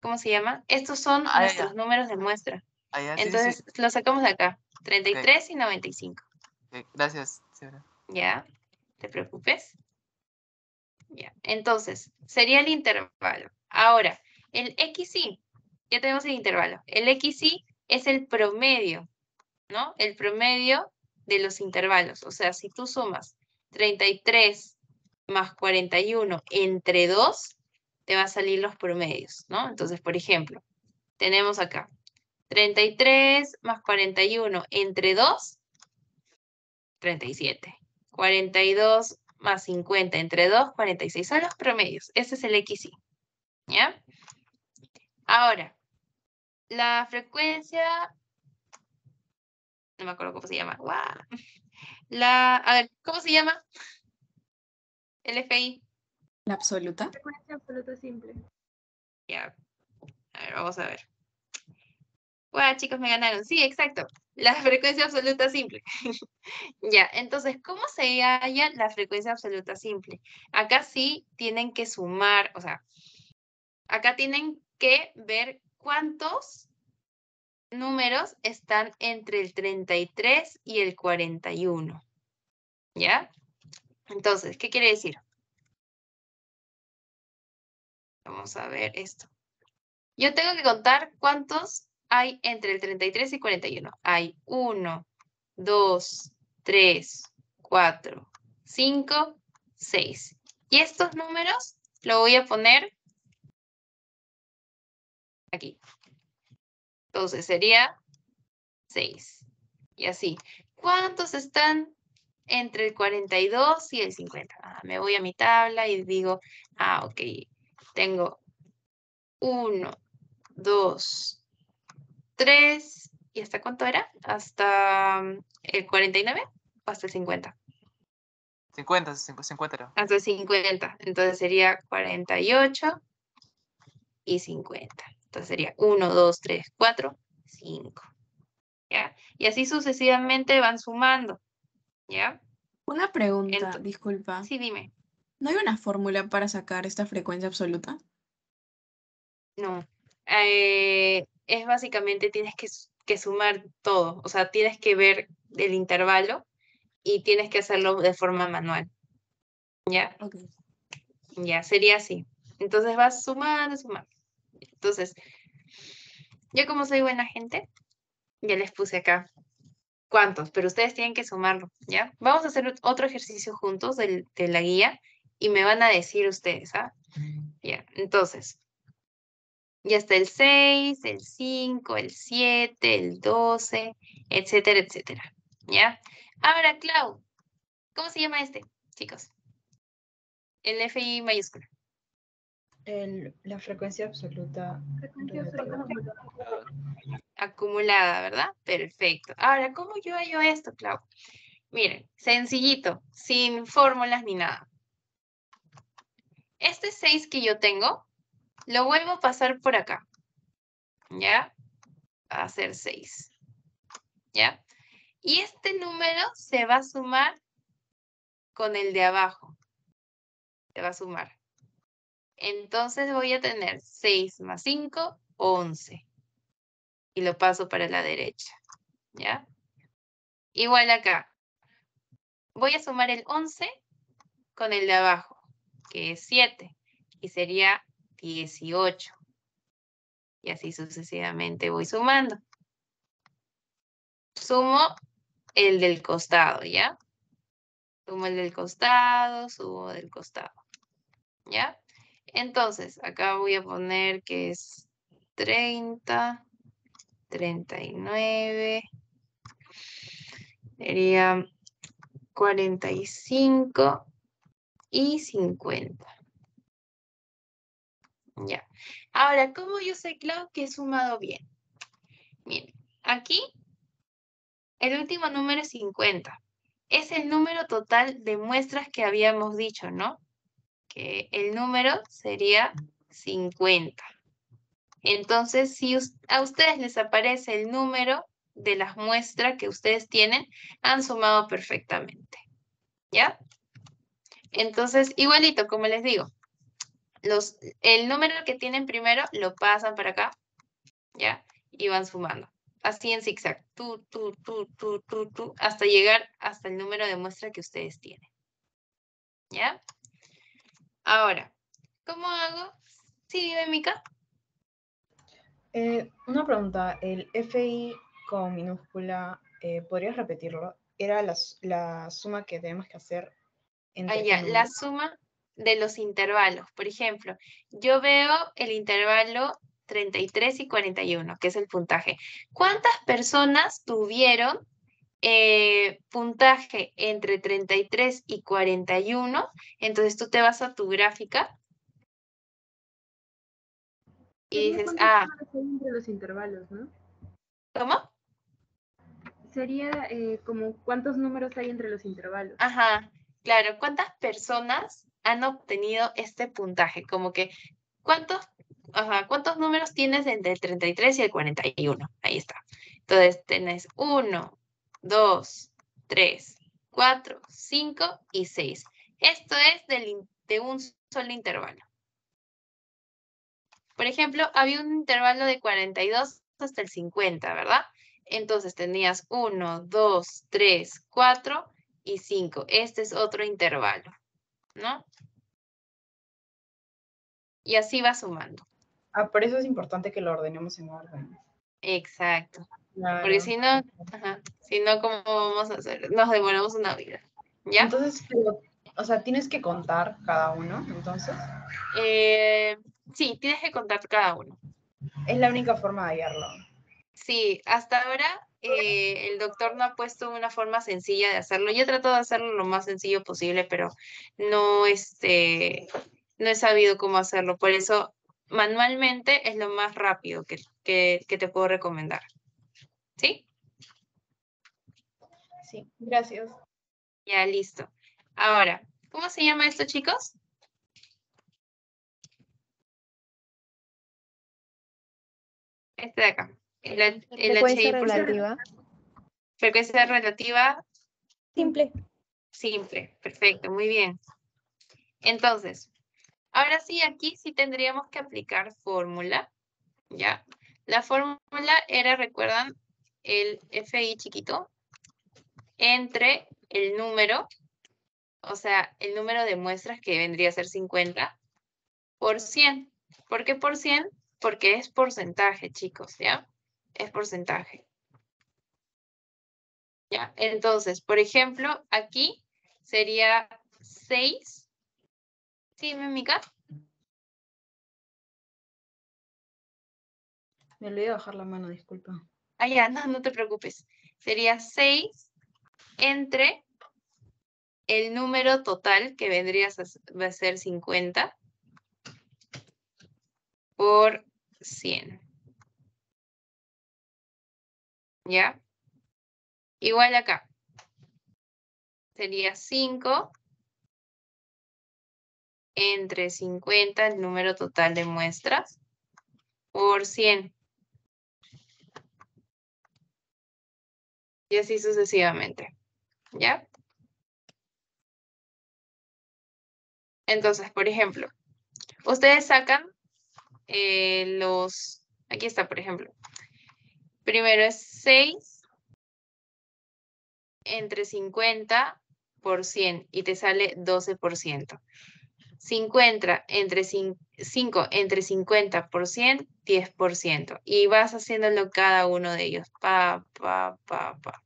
¿cómo se llama? Estos son ah, nuestros números de muestra. Ah, Entonces, lo sacamos de acá. 33 y 95. Gracias. Ya, te preocupes. Ya, entonces, sería el intervalo. Ahora, el XY, ya tenemos el intervalo. El XY es el promedio, ¿no? El promedio de los intervalos. O sea, si tú sumas 33 más 41 entre 2, te va a salir los promedios, ¿no? Entonces, por ejemplo, tenemos acá 33 más 41 entre 2, 37. 42 más 50 entre 2, 46. Son los promedios. Ese es el XY. ¿Ya? Ahora, la frecuencia... No me acuerdo cómo se llama. ¡Guau! La, a ver, ¿cómo se llama? El FI. ¿La absoluta? Frecuencia absoluta simple. Ya. A ver, vamos a ver. Guau, chicos, me ganaron. Sí, exacto. La frecuencia absoluta simple. ya, entonces, ¿cómo se halla la frecuencia absoluta simple? Acá sí tienen que sumar, o sea, acá tienen que ver cuántos números están entre el 33 y el 41. ¿Ya? Entonces, ¿qué quiere decir? Vamos a ver esto. Yo tengo que contar cuántos hay entre el 33 y 41. Hay 1, 2, 3, 4, 5, 6. Y estos números lo voy a poner aquí. Entonces sería 6. Y así. ¿Cuántos están entre el 42 y el 50? Ah, me voy a mi tabla y digo, ah, ok, tengo 1, 2, 3, ¿y hasta cuánto era? ¿Hasta mm, el 49 o hasta el 50? 50, 50 era. Hasta el 50. Entonces sería 48 y 50. Entonces sería 1, 2, 3, 4, 5. ¿Ya? Y así sucesivamente van sumando. ¿Ya? Una pregunta, disculpa. Sí, dime. ¿No hay una fórmula para sacar esta frecuencia absoluta? No. Eh, es básicamente tienes que, que sumar todo. O sea, tienes que ver el intervalo y tienes que hacerlo de forma manual. ¿Ya? Ok. Ya, sería así. Entonces vas sumando, sumando. Entonces, yo como soy buena gente, ya les puse acá cuántos, pero ustedes tienen que sumarlo, ¿ya? Vamos a hacer otro ejercicio juntos del- de la guía y me van a decir ustedes, ¿ah? Ya, entonces, ya está el 6, el 5, el 7, el 12, etcétera, etcétera, ¿ya? Ahora, Clau, ¿cómo se llama este, chicos? El FI mayúscula. El- la frecuencia absoluta. Frecuencia absoluta acumulada, ¿verdad? Perfecto. Ahora, ¿cómo yo hallo esto, Clau? Miren, sencillito, sin fórmulas ni nada. Este 6 que yo tengo, lo vuelvo a pasar por acá. ¿Ya? Va a ser 6. ¿Ya? Y este número se va a sumar con el de abajo. Se va a sumar. Entonces voy a tener 6 más 5, 11 y lo paso para la derecha. ¿Ya? Igual acá. Voy a sumar el 11 con el de abajo, que es 7, y sería 18. Y así sucesivamente voy sumando. Sumo el del costado, ¿ya? Sumo el del costado, sumo del costado. ¿Ya? Entonces, acá voy a poner que es 30. 39, sería 45 y 50. Ya. Ahora, ¿cómo yo sé, Clau, que he sumado bien? Miren, aquí el último número es 50. Es el número total de muestras que habíamos dicho, ¿no? Que el número sería 50. Entonces, si a ustedes les aparece el número de las muestras que ustedes tienen, han sumado perfectamente. ¿Ya? Entonces, igualito, como les digo, los, el número que tienen primero lo pasan para acá, ¿ya? Y van sumando. Así en zigzag, tú, tú, tú, tú, tú, tú, hasta llegar hasta el número de muestra que ustedes tienen. ¿Ya? Ahora, ¿cómo hago? Sí, Mica. Eh, una pregunta, el FI con minúscula, eh, ¿podrías repetirlo? Era la, la suma que tenemos que hacer entre Ah, ya, la suma de los intervalos. Por ejemplo, yo veo el intervalo 33 y 41, que es el puntaje. ¿Cuántas personas tuvieron eh, puntaje entre 33 y 41? Entonces tú te vas a tu gráfica y dices, cuántos ah, números hay entre los intervalos, ¿no? ¿cómo? Sería eh, como cuántos números hay entre los intervalos. Ajá, claro. ¿Cuántas personas han obtenido este puntaje? Como que, ¿cuántos, ¿cuántos números tienes entre el 33 y el 41? Ahí está. Entonces, tenés 1, 2, 3, 4, 5 y 6. Esto es del de un solo intervalo. Por ejemplo, había un intervalo de 42 hasta el 50, ¿verdad? Entonces tenías 1, 2, 3, 4 y 5. Este es otro intervalo, ¿no? Y así va sumando. Ah, por eso es importante que lo ordenemos en orden. Exacto. Porque si no, ajá, si no, ¿cómo vamos a hacer? Nos demoramos una vida. ¿Ya? Entonces, pero, o sea, tienes que contar cada uno, entonces. Eh, sí, tienes que contar cada uno. Es la única forma de hallarlo. Sí, hasta ahora eh, el doctor no ha puesto una forma sencilla de hacerlo. Yo he tratado de hacerlo lo más sencillo posible, pero no, este, no he sabido cómo hacerlo. Por eso, manualmente es lo más rápido que, que, que te puedo recomendar. ¿Sí? Sí, gracias. Ya, listo. Ahora, ¿cómo se llama esto, chicos? Este de acá. El, el Frecuencia HI relativa. Frecuencia relativa Simple. simple. Perfecto, muy bien. Entonces, ahora sí, aquí sí tendríamos que aplicar fórmula. ¿Ya? La fórmula era, ¿recuerdan? El FI chiquito entre el número, o sea, el número de muestras que vendría a ser 50 por 100. ¿Por qué por 100? Porque es porcentaje, chicos, ¿ya? Es porcentaje. ¿Ya? Entonces, por ejemplo, aquí sería 6. ¿Sí, Mica? Me olvidé de bajar la mano, disculpa. Ah, ya, no, no te preocupes. Sería 6 entre el número total, que vendría a ser 50, por 100. ¿Ya? Igual acá. Sería 5 entre 50, el número total de muestras, por 100. Y así sucesivamente. ¿Ya? Entonces, por ejemplo, ustedes sacan eh, los... Aquí está, por ejemplo. Primero es 6 entre 50 por 100 y te sale 12%. 50 entre 5 entre 50 por 100, 10%. Y vas haciéndolo cada uno de ellos. Pa, pa, pa, pa.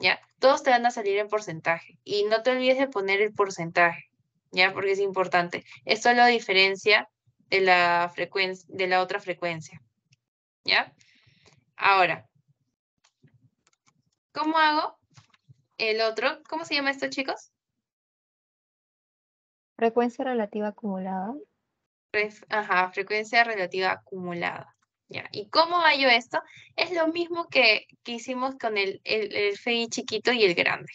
¿Ya? Todos te van a salir en porcentaje. Y no te olvides de poner el porcentaje, ¿ya? Porque es importante. Esto lo diferencia de la frecuencia, de la otra frecuencia. ¿Ya? Ahora, ¿cómo hago el otro? ¿Cómo se llama esto, chicos? Frecuencia relativa acumulada. Ajá, frecuencia relativa acumulada. ¿ya? ¿Y cómo hallo esto? Es lo mismo que, que hicimos con el, el, el FI chiquito y el grande.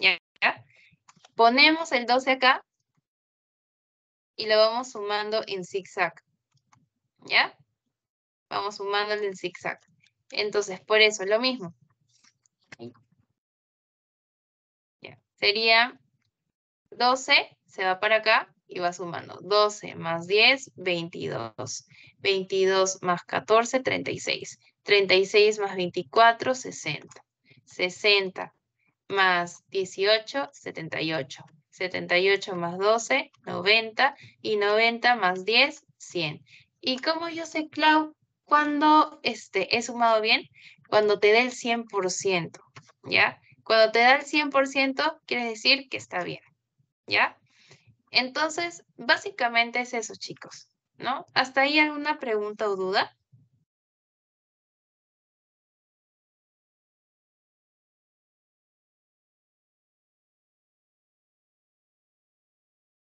¿ya? Ponemos el 12 acá y lo vamos sumando en zigzag. ¿Ya? Vamos sumándolo en zigzag. Entonces, por eso, lo mismo. Ya. Sería 12, se va para acá y va sumando. 12 más 10, 22. 22 más 14, 36. 36 más 24, 60. 60 más 18, 78. 78 más 12, 90. Y 90 más 10, 100. ¿Y cómo yo sé, Clau, cuando este, he sumado bien, cuando te da el 100%, ¿ya? Cuando te da el 100%, quiere decir que está bien, ¿ya? Entonces, básicamente es eso, chicos, ¿no? ¿Hasta ahí alguna pregunta o duda?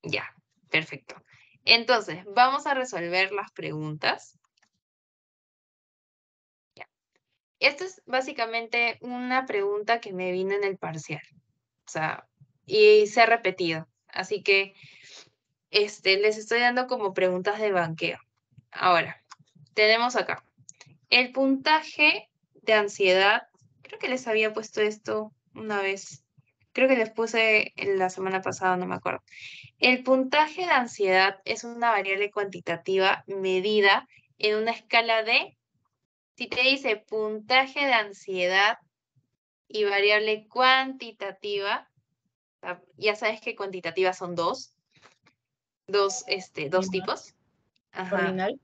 Ya, perfecto. Entonces, vamos a resolver las preguntas. Esto es básicamente una pregunta que me vino en el parcial. O sea, y se ha repetido. Así que este, les estoy dando como preguntas de banqueo. Ahora, tenemos acá el puntaje de ansiedad. Creo que les había puesto esto una vez. Creo que les puse la semana pasada, no me acuerdo. El puntaje de ansiedad es una variable cuantitativa medida en una escala de, si te dice puntaje de ansiedad y variable cuantitativa, ya sabes que cuantitativas son dos, dos, este, dos tipos. Ajá. Ordinal.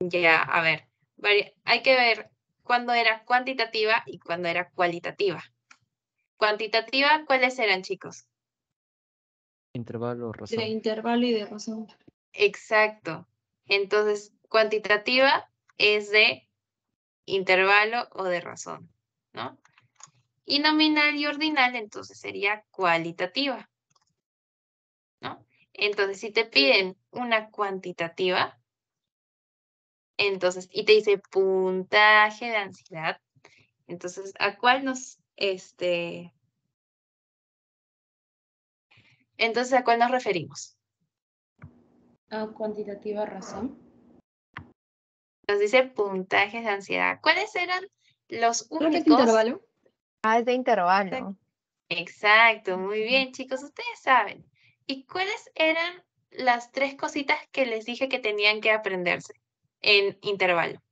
Ya, a ver, vari- hay que ver cuándo era cuantitativa y cuándo era cualitativa. Cuantitativa, ¿cuáles eran, chicos? Intervalo, razón. De intervalo y de razón. Exacto. Entonces, cuantitativa es de intervalo o de razón, ¿no? Y nominal y ordinal, entonces sería cualitativa, ¿no? Entonces, si te piden una cuantitativa, entonces, y te dice puntaje de ansiedad, entonces, ¿a cuál nos, este, entonces, ¿a cuál nos referimos? A cuantitativa razón. Nos dice puntajes de ansiedad. ¿Cuáles eran los Creo que es únicos? intervalo. Ah, es de intervalo. Exacto, muy bien, chicos, ustedes saben. ¿Y cuáles eran las tres cositas que les dije que tenían que aprenderse en intervalo?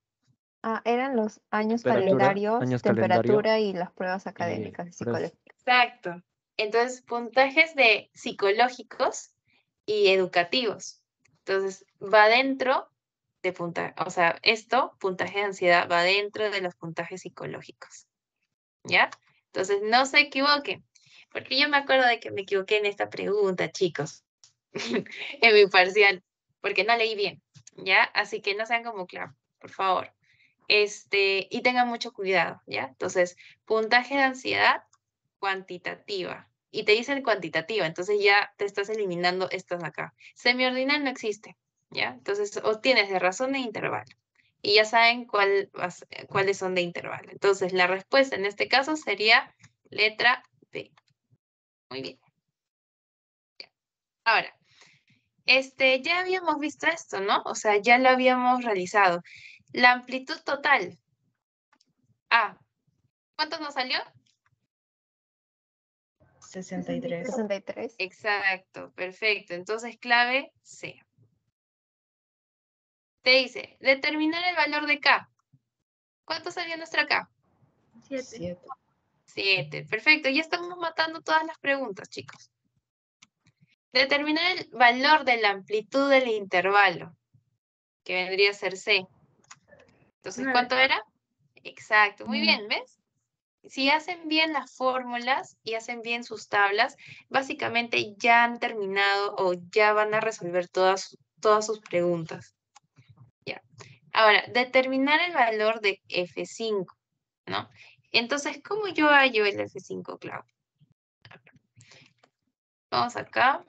Ah, eran los años Temperatura, calendarios, años calendario temperatura y las pruebas académicas y psicológicas. Exacto. Entonces, puntajes de psicológicos y educativos. Entonces, va dentro de puntaje, o sea, esto, puntaje de ansiedad, va dentro de los puntajes psicológicos. ¿Ya? Entonces, no se equivoquen, porque yo me acuerdo de que me equivoqué en esta pregunta, chicos, en mi parcial, porque no leí bien, ¿ya? Así que no sean como claro, por favor. Este, y tengan mucho cuidado, ¿ya? Entonces, puntaje de ansiedad cuantitativa. Y te dicen cuantitativa, entonces ya te estás eliminando estas acá. Semiordinal no existe, ¿ya? Entonces, obtienes de razón de intervalo. Y ya saben cuál, cuáles son de intervalo. Entonces, la respuesta en este caso sería letra B. Muy bien. Ya. Ahora, este, ya habíamos visto esto, ¿no? O sea, ya lo habíamos realizado. La amplitud total. Ah, ¿cuánto nos salió? 63. 63. Exacto, perfecto. Entonces, clave C. Te dice, determinar el valor de K. ¿Cuánto salió nuestra K? Siete. 7. 7. Perfecto, ya estamos matando todas las preguntas, chicos. Determinar el valor de la amplitud del intervalo, que vendría a ser C. Entonces. ¿cuánto era? Exacto, muy bien, ¿ves? Si hacen bien las fórmulas y hacen bien sus tablas, básicamente ya han terminado o ya van a resolver todas, todas sus preguntas. Ya. Ahora, determinar el valor de F5, ¿no? Entonces, ¿cómo yo hallo el F5, Clau? Vamos acá.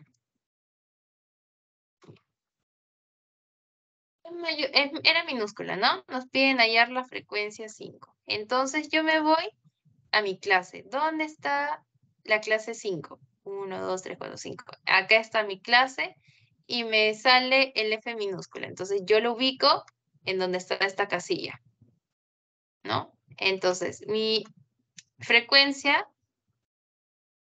Era minúscula, ¿no? Nos piden hallar la frecuencia 5. Entonces yo me voy a mi clase. ¿Dónde está la clase 5? 1, 2, 3, 4, 5. Acá está mi clase y me sale el F minúscula. Entonces yo lo ubico en donde está esta casilla. ¿No? Entonces mi frecuencia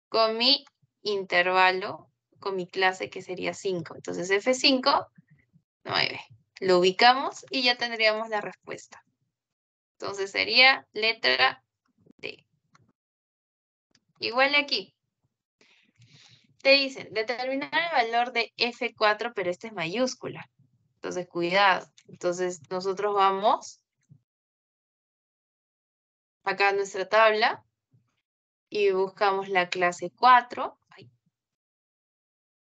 con mi intervalo, con mi clase que sería 5. Entonces F5, 9. Lo ubicamos y ya tendríamos la respuesta. Entonces sería letra D. Igual aquí. Te dicen, determinar el valor de F4, pero este es mayúscula. Entonces, cuidado. Entonces, nosotros vamos acá a nuestra tabla y buscamos la clase 4, ay,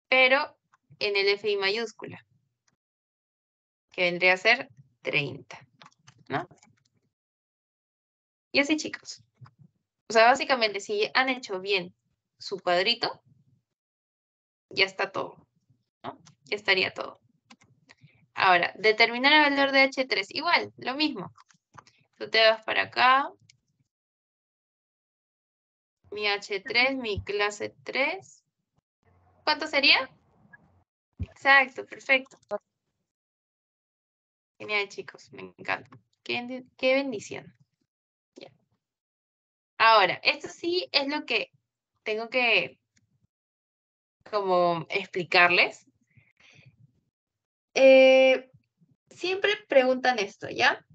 pero en el FI mayúscula, que vendría a ser 30, ¿no? Y así, chicos. O sea, básicamente, si han hecho bien su cuadrito, ya está todo, ¿no? Ya estaría todo. Ahora, determinar el valor de H3, igual, lo mismo. Tú te vas para acá. Mi H3, mi clase 3. ¿Cuánto sería? Exacto, perfecto. Genial, chicos, me encanta. Qué, qué bendición. Ahora, esto sí es lo que tengo que como explicarles. Eh, siempre preguntan esto, ¿ya?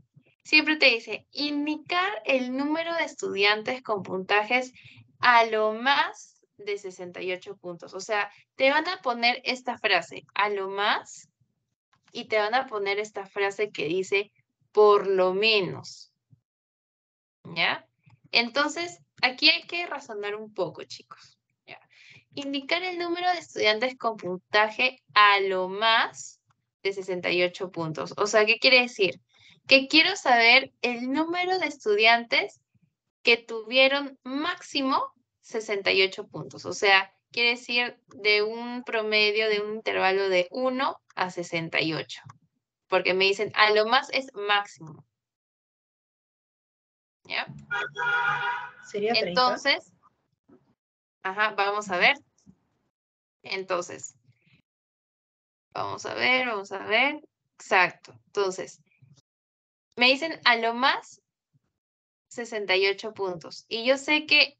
Siempre te dice, indicar el número de estudiantes con puntajes a lo más de 68 puntos. O sea, te van a poner esta frase, a lo más, y te van a poner esta frase que dice, por lo menos. ¿Ya? Entonces, aquí hay que razonar un poco, chicos. Indicar el número de estudiantes con puntaje a lo más de 68 puntos. O sea, ¿qué quiere decir? Que quiero saber el número de estudiantes que tuvieron máximo 68 puntos. O sea, quiere decir de un promedio de un intervalo de 1 a 68. Porque me dicen, a lo más es máximo. ¿Ya? Sería 30. Entonces, ajá, vamos a ver. Entonces, vamos a ver, vamos a ver. Exacto. Entonces, me dicen a lo más 68 puntos. Y yo sé que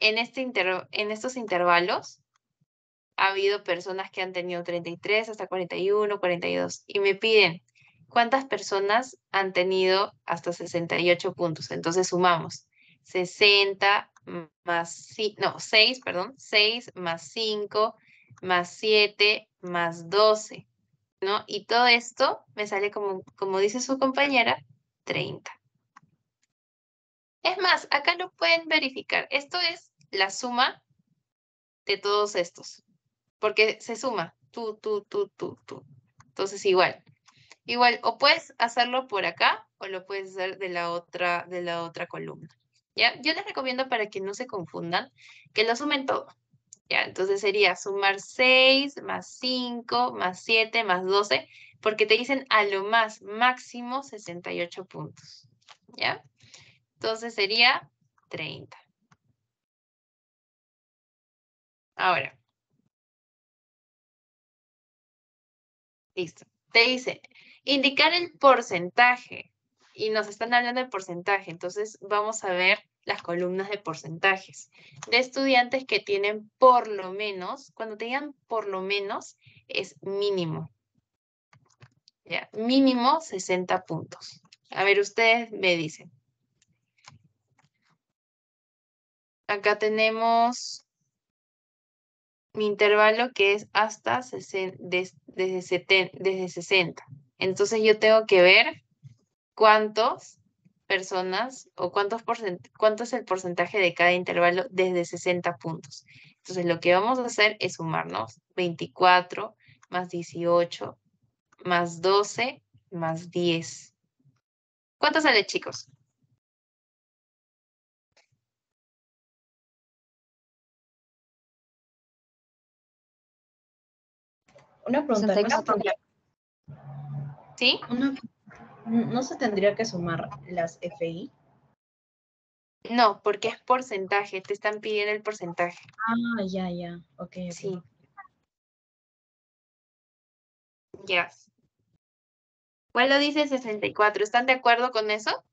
en, este en estos intervalos ha habido personas que han tenido 33 hasta 41, 42. Y me piden, ¿cuántas personas han tenido hasta 68 puntos? Entonces sumamos. 60 m- más, no, 6, perdón, 6 más 5 más 7 más 12, ¿no? Y todo esto me sale como, como dice su compañera, 30. Es más, acá lo pueden verificar. Esto es la suma de todos estos, porque se suma, tú, tú, tú, tú, tú. Entonces igual, igual, o puedes hacerlo por acá o lo puedes hacer de la otra, de la otra columna. ¿Ya? Yo les recomiendo para que no se confundan, que lo sumen todo. ¿Ya? Entonces sería sumar 6 más 5 más 7 más 12, porque te dicen a lo más máximo 68 puntos. ¿Ya? Entonces sería 30. Ahora. Listo. Te dice, indicar el porcentaje. Y nos están hablando de porcentaje. Entonces vamos a ver las columnas de porcentajes. De estudiantes que tienen por lo menos, cuando te digan por lo menos, es mínimo. Ya, mínimo 60 puntos. A ver, ustedes me dicen. Acá tenemos mi intervalo que es hasta 60, des- desde, desde 60. Entonces yo tengo que ver cuántas personas o cuántos porcent- cuánto es el porcentaje de cada intervalo desde 60 puntos. Entonces lo que vamos a hacer es sumarnos 24 más 18 más 12 más 10. ¿Cuánto sale, chicos? Una pregunta, ¿no se, 64. tendría, ¿Sí? una- ¿no se tendría que sumar las FI? No, porque es porcentaje, te están pidiendo el porcentaje. Ah, ya, ya. Ok, ok. Sí. Ya. ¿Cuál lo dice 64? ¿Están de acuerdo con eso?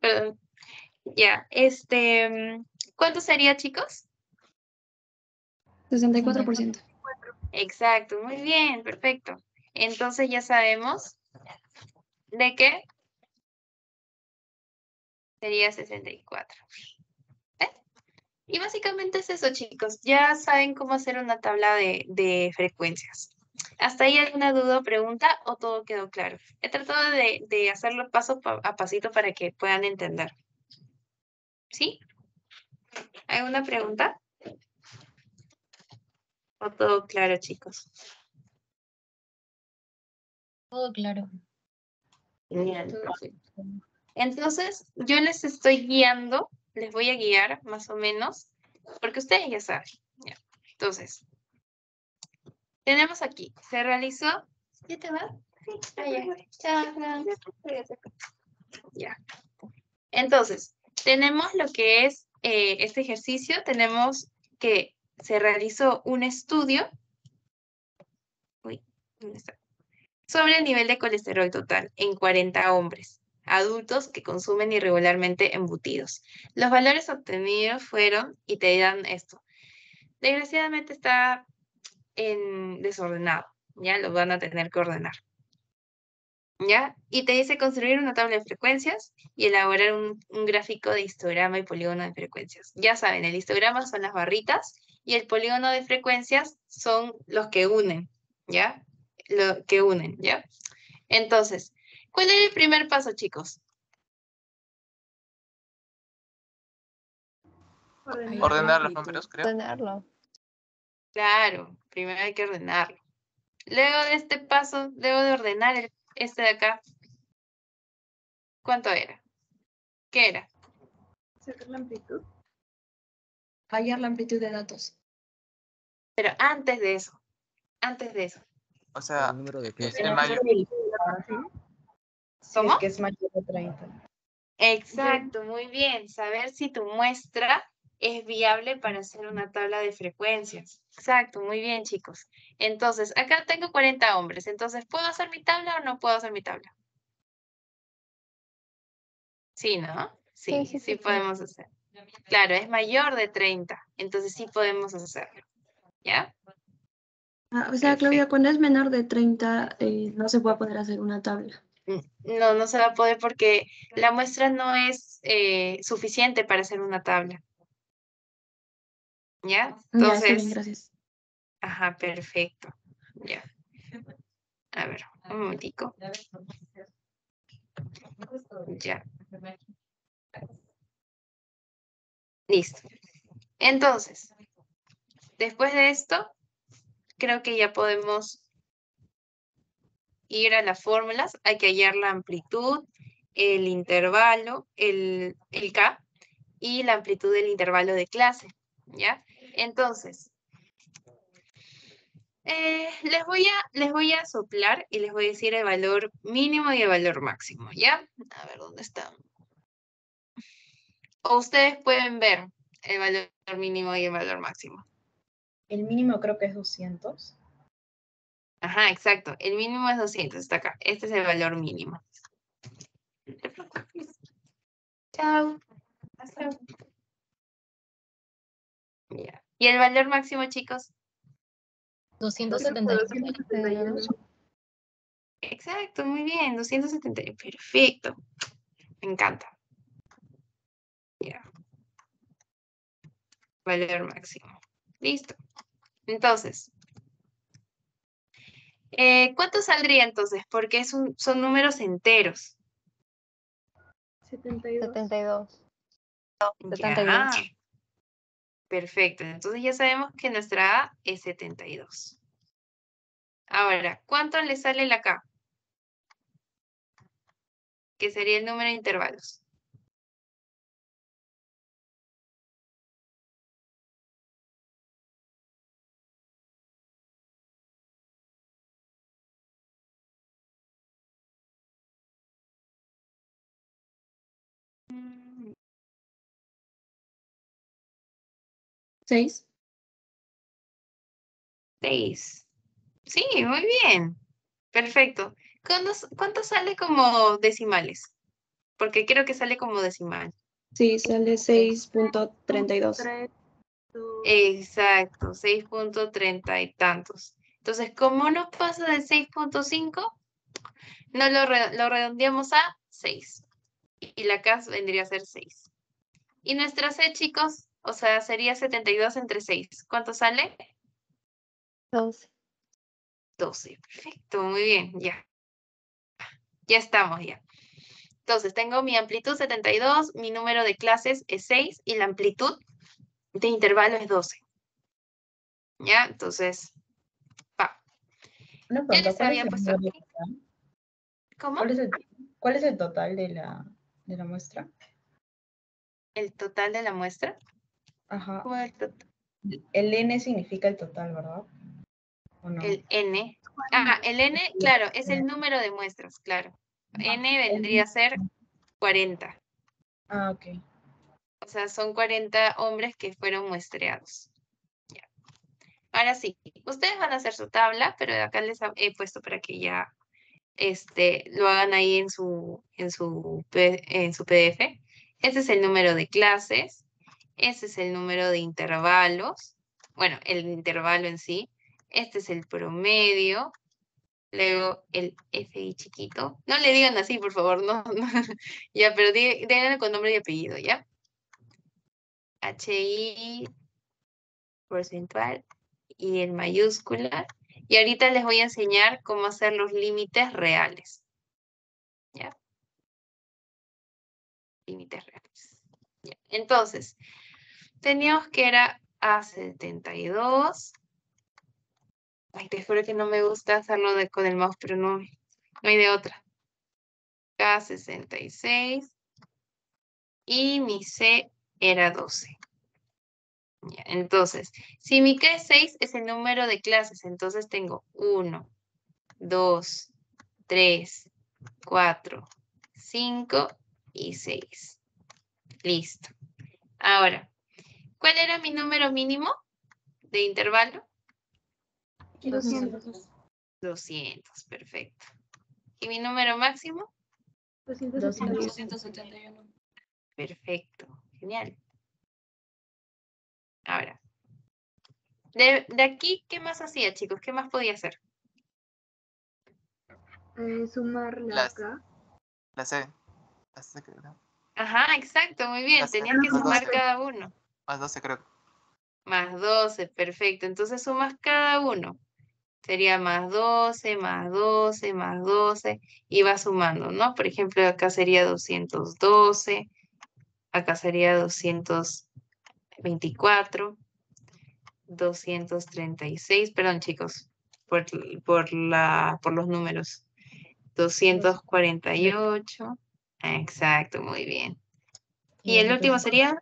Perdón. Ya, este, ¿cuánto sería, chicos? 64%. Exacto, muy bien, perfecto. Entonces ya sabemos de qué sería 64. ¿Eh? Y básicamente es eso, chicos. Ya saben cómo hacer una tabla de, de frecuencias. ¿Hasta ahí alguna duda o pregunta o todo quedó claro? He tratado de, de hacerlo paso pa- a pasito para que puedan entender. ¿Sí? ¿Alguna pregunta? ¿O todo claro, chicos? Todo claro. Genial, perfecto. Entonces, yo les estoy guiando les voy a guiar más o menos, porque ustedes ya saben. ya. Entonces, tenemos aquí, se realizó, ¿ya te va? Ya. Entonces, tenemos lo que es eh, este ejercicio, tenemos que se realizó un estudio sobre el nivel de colesterol total en 40 hombres adultos que consumen irregularmente embutidos. Los valores obtenidos fueron, y te dan esto, desgraciadamente está en desordenado, ya lo van a tener que ordenar. ¿Ya? Y te dice construir una tabla de frecuencias y elaborar un gráfico de histograma y polígono de frecuencias. Ya saben, el histograma son las barritas y el polígono de frecuencias son los que unen, ¿ya? Lo que unen, ¿ya? Entonces, ¿cuál era el primer paso, chicos? Ordenar. Ordenar los números, creo. Tenerlo. Claro, primero hay que ordenarlo. Luego de este paso, debo de ordenar el- este de acá. ¿Cuánto era? ¿Qué era? Sacar la amplitud. Hallar la amplitud de datos. Pero antes de eso, antes de eso. O sea, el número de clase. el mayor. ¿Cómo? es que es mayor de 30. Exacto, muy bien. Saber si tu muestra es viable para hacer una tabla de frecuencias. Exacto, muy bien, chicos. Entonces, acá tengo 40 hombres. Entonces, ¿puedo hacer mi tabla o no puedo hacer mi tabla? Sí, ¿no? Sí, Sí, sí, sí, sí, sí. podemos hacer. Claro, es mayor de 30. Entonces, sí podemos hacerlo. ¿Ya? Ah, o sea, Claudia, cuando es menor de 30, eh, no se puede poder hacer una tabla. Mm, No, no se va a poder porque la muestra no es eh, suficiente para hacer una tabla. ¿Ya? Entonces, gracias. ajá, perfecto. Ya. A ver, un momentico. Ya. Listo. Entonces, después de esto, creo que ya podemos ir a las fórmulas. Hay que hallar la amplitud, el intervalo, el, el K y la amplitud del intervalo de clase. ¿Ya? Entonces, eh, les, voy a, les voy a soplar y les voy a decir el valor mínimo y el valor máximo. ¿Ya? A ver, ¿dónde está? O ustedes pueden ver el valor mínimo y el valor máximo. El mínimo creo que es 200. Ajá, exacto. El mínimo es 200, está acá. Este es el valor mínimo. No te preocupes. Chao. Hasta luego. Ya. ¿Y el valor máximo, chicos? 271. Exacto, muy bien. 270. Perfecto. Me encanta. Ya. Valor máximo. Listo. Entonces, eh, ¿cuánto saldría entonces? Porque es un- son números enteros. 72. 72. Ya. 72. Perfecto. Entonces ya sabemos que nuestra A es 72. Ahora, ¿cuánto le sale la K? Que sería el número de intervalos. Mm, 6. Seis. Sí, muy bien. Perfecto. ¿Cuánto, sale como decimales? Porque creo que sale como decimal. Sí, sale 6.32. Tres, dos, Exacto, 6.30 y tantos. Entonces, como no pasa de 6.5, no lo, re- lo redondeamos a 6. Y la K vendría a ser 6. Y nuestra C, chicos, o sea, sería 72 entre 6. ¿Cuánto sale? 12. 12. Perfecto, muy bien, ya. Ya estamos, ya. Entonces, tengo mi amplitud 72, mi número de clases es 6 y la amplitud de intervalo es 12. ¿Ya? Entonces, va. Una Ya les ¿cuál es había puesto aquí. ¿Cómo? ¿Cuál es el, cuál es el total de la, de la muestra? el total de la muestra. Ajá. ¿Cómo el total? El n significa el total, ¿verdad? ¿O no? El n. Ah, el n, claro, es el número de muestras, claro. n vendría a ser 40. Ah, ok. O sea, son 40 hombres que fueron muestreados. Ya. Ahora sí, ustedes van a hacer su tabla, pero acá les he puesto para que ya este, lo hagan ahí en su, en, su, en su PDF. Este es el número de clases. Este es el número de intervalos. Bueno, el intervalo en sí. Este es el promedio. Luego el FI chiquito. No le digan así, por favor. No. Ya, pero dí- con nombre y apellido, ¿ya? HI porcentual y en mayúscula. Y ahorita les voy a enseñar cómo hacer los límites reales. ¿Ya? Límites reales. Entonces, teníamos que era A72. Ay, te juro que no me gusta hacerlo de, con el mouse, pero no, no hay de otra. K66. Y mi C era 12. Entonces, si mi K es 6 es el número de clases, entonces tengo 1, 2, 3, 4, 5 y 6. Listo. Ahora, ¿cuál era mi número mínimo de intervalo? 200. 200, perfecto. ¿Y mi número máximo? 271. 271. Perfecto, genial. Ahora, de, de aquí, ¿qué más hacía, chicos? ¿Qué más podía hacer? Eh, sumar la Las- acá. La C. La C creo. Ajá, exacto, muy bien. Las- Tenías que sumar doce. cada uno. Más 12 creo. Más 12, perfecto. Entonces sumas cada uno. Sería más 12, más 12, más 12 y vas sumando, ¿no? Por ejemplo, acá sería 212, acá sería 224, 236, perdón chicos, por, por, la, por los números. 248, exacto, muy bien. Y el último sería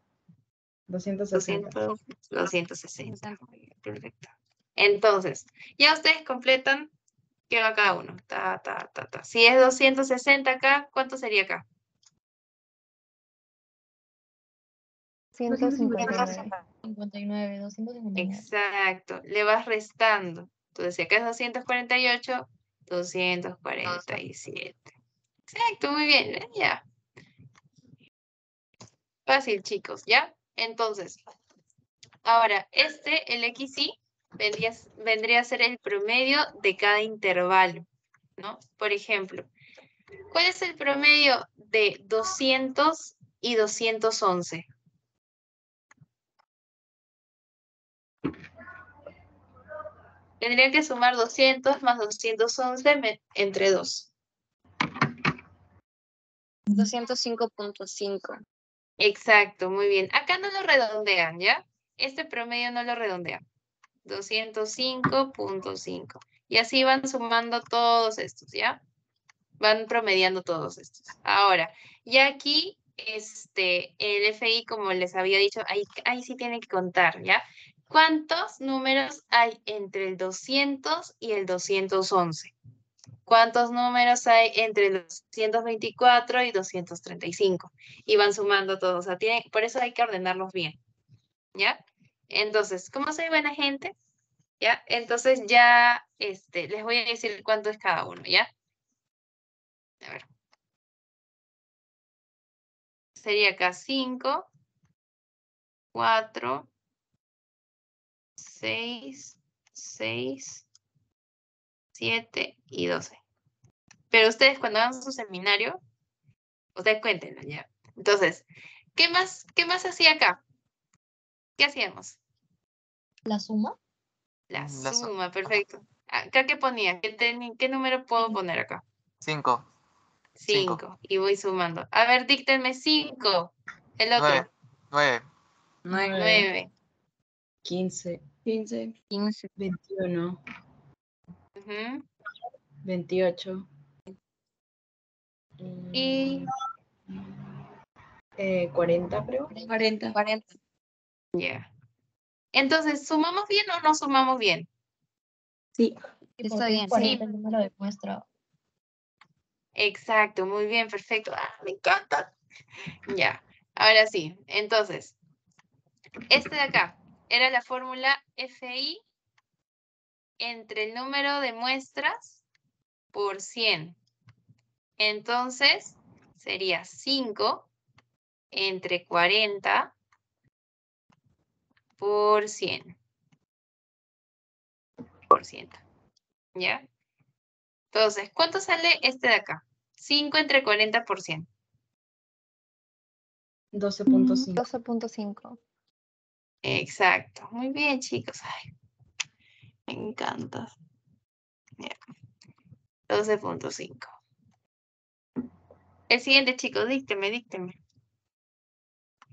260. 200, 260. Muy bien, Perfecto. Entonces, ya ustedes completan qué va cada uno. Ta, ta, ta, ta. Si es 260 acá, ¿cuánto sería acá? 159. 59, 259. Exacto. Le vas restando. Entonces, si acá es 248, 247. Exacto, muy bien. ¿ven? Ya. Fácil, chicos, ¿ya? Entonces, ahora, este, el XY, vendría, vendría a ser el promedio de cada intervalo, ¿no? Por ejemplo, ¿cuál es el promedio de 200 y 211? Tendría que sumar 200 más 211 me- entre 2. 205.5. Exacto, muy bien. Acá no lo redondean, ¿ya? Este promedio no lo redondean. 205.5. Y así van sumando todos estos, ¿ya? Van promediando todos estos. Ahora, ya aquí, este, el FI, como les había dicho, ahí, ahí sí tienen que contar, ¿ya? ¿Cuántos números hay entre el 200 y el 211? ¿Cuántos números hay entre el 224 y 235? Y van sumando todos. O sea, por eso hay que ordenarlos bien. ¿Ya? Entonces, como soy buena gente, ¿ya? Entonces ya este, les voy a decir cuánto es cada uno, ¿ya? A ver. Sería acá 5, 4, 6, 6, 7 y 12. Pero ustedes cuando hagan su seminario, ustedes cuéntenlo ya. Entonces, ¿qué más, qué más hacía acá? ¿Qué hacíamos? ¿La suma? La Mm, la su- suma, perfecto. ¿Acá qué ponía? ¿Qué, qué número puedo poner acá? 5. Cinco. 5. Y voy sumando. A ver, díctenme 5. El otro. 9. 9. 9. 15, 15, 15. 21, 28. Y Eh, 40, creo. 40. 40. Ya. Entonces, ¿sumamos bien o no sumamos bien? Sí. Está bien, Sí. el número de muestra. Exacto, muy bien, perfecto. Ah, me encanta. Ya, ahora sí. Entonces, este de acá era la fórmula FI entre el número de muestras por 100. Entonces, sería 5 entre 40 por 100. Por ciento. ¿Ya? Entonces, ¿cuánto sale este de acá? 5 entre 40 por 100. 12.5. 12.5. Exacto. Muy bien, chicos. Ay, me encanta. Ya. 12.5. El siguiente, chicos, dícteme, dícteme.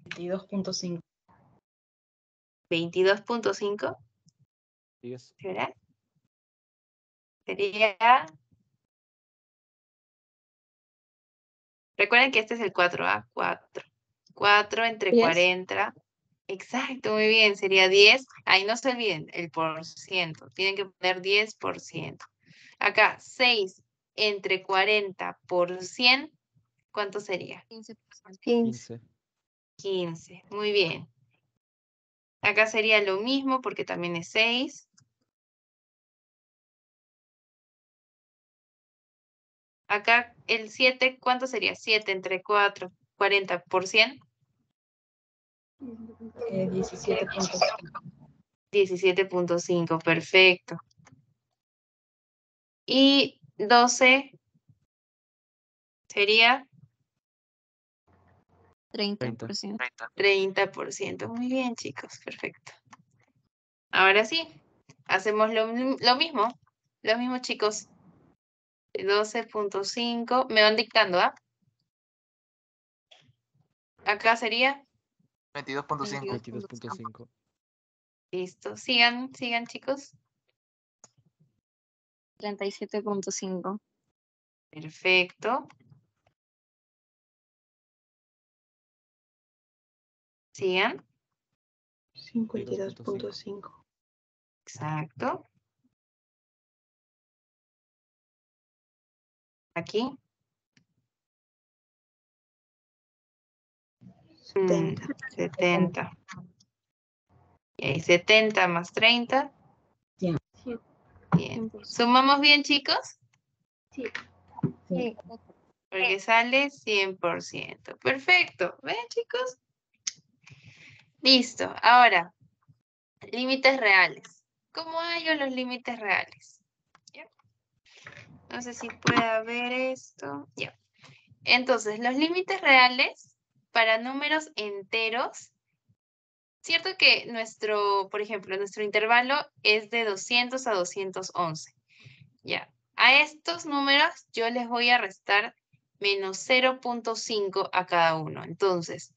22.5. 22.5, 10. ¿verdad? Sería... Recuerden que este es el 4, ¿ah? 4. 4 entre Diez. 40. Exacto, muy bien. Sería 10. Ahí no se olviden, el por ciento. Tienen que poner 10%. Acá, 6 entre 40 por 100. ¿Cuánto sería? 15. 15. 15. Muy bien. Acá sería lo mismo porque también es 6. Acá el 7, ¿cuánto sería? 7 entre 4, 40 por 100. Eh, 17.5. 17.5, perfecto. Y 12 sería 30%. 30%. Muy bien, chicos, perfecto. Ahora sí, hacemos lo, mi- lo mismo. Lo mismo, chicos. 12.5. Me van dictando, ¿ah? Acá sería. 22.5. 22.5. Listo. Sigan, sigan, chicos. 37.5. Perfecto. Sigan. 52.5. Exacto. Aquí. 70. 70. Y ahí 70 más 30. Cien. Bien. ¿Sumamos bien, chicos? Sí. Sí. Porque sale 100%. Perfecto. ¿Ven, chicos? Listo. Ahora, límites reales. ¿Cómo hallo los límites reales? ¿Ya? No sé si pueda ver esto. Ya. Entonces, los límites reales para números enteros. Cierto que nuestro, por ejemplo, nuestro intervalo es de 200 a 211. Ya. A estos números yo les voy a restar menos 0.5 a cada uno. Entonces,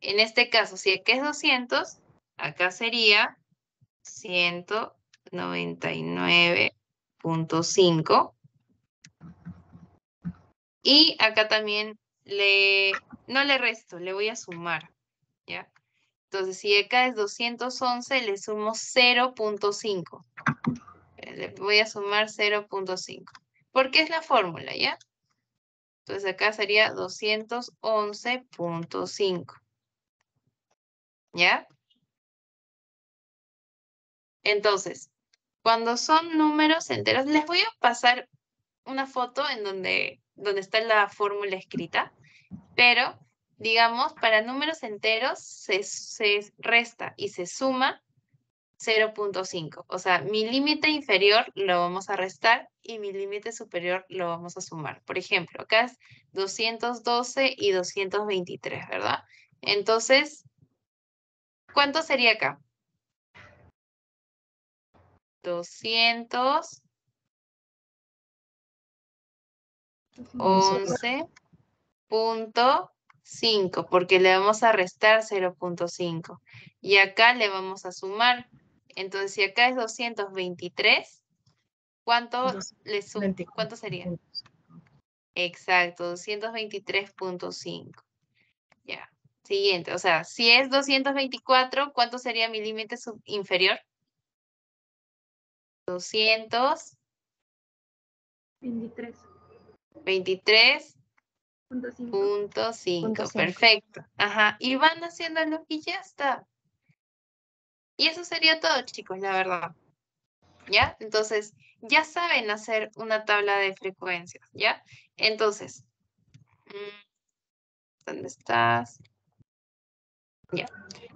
en este caso, si acá es 200, acá sería 199.5. Y acá también le, no le resto, le voy a sumar, ¿ya? Entonces, si acá es 211, le sumo 0.5. Eh, Le voy a sumar 0.5. Porque es la fórmula, ¿ya? Entonces acá sería 211.5. ¿Ya? Entonces, cuando son números enteros, les voy a pasar una foto en donde, donde está la fórmula escrita, pero digamos, para números enteros se, se resta y se suma 0.5. O sea, mi límite inferior lo vamos a restar y mi límite superior lo vamos a sumar. Por ejemplo, acá es 212 y 223, ¿verdad? Entonces, ¿cuánto sería acá? 200 11.5 porque le vamos a restar 0.5 y acá le vamos a sumar. Entonces, si acá es 223, ¿cuánto, le su- 24. ¿cuánto sería? Exacto, 223.5. Ya. Siguiente, o sea, si es 224, ¿cuánto sería mi límite inferior? 223, 23.5. punto cinco, Punto cinco. perfecto. Ajá, y van haciéndolo y ya está. Y eso sería todo, chicos, la verdad. ¿Ya? Entonces, ya saben hacer una tabla de frecuencias, ¿ya? Entonces, mm, ¿dónde estás? Ya.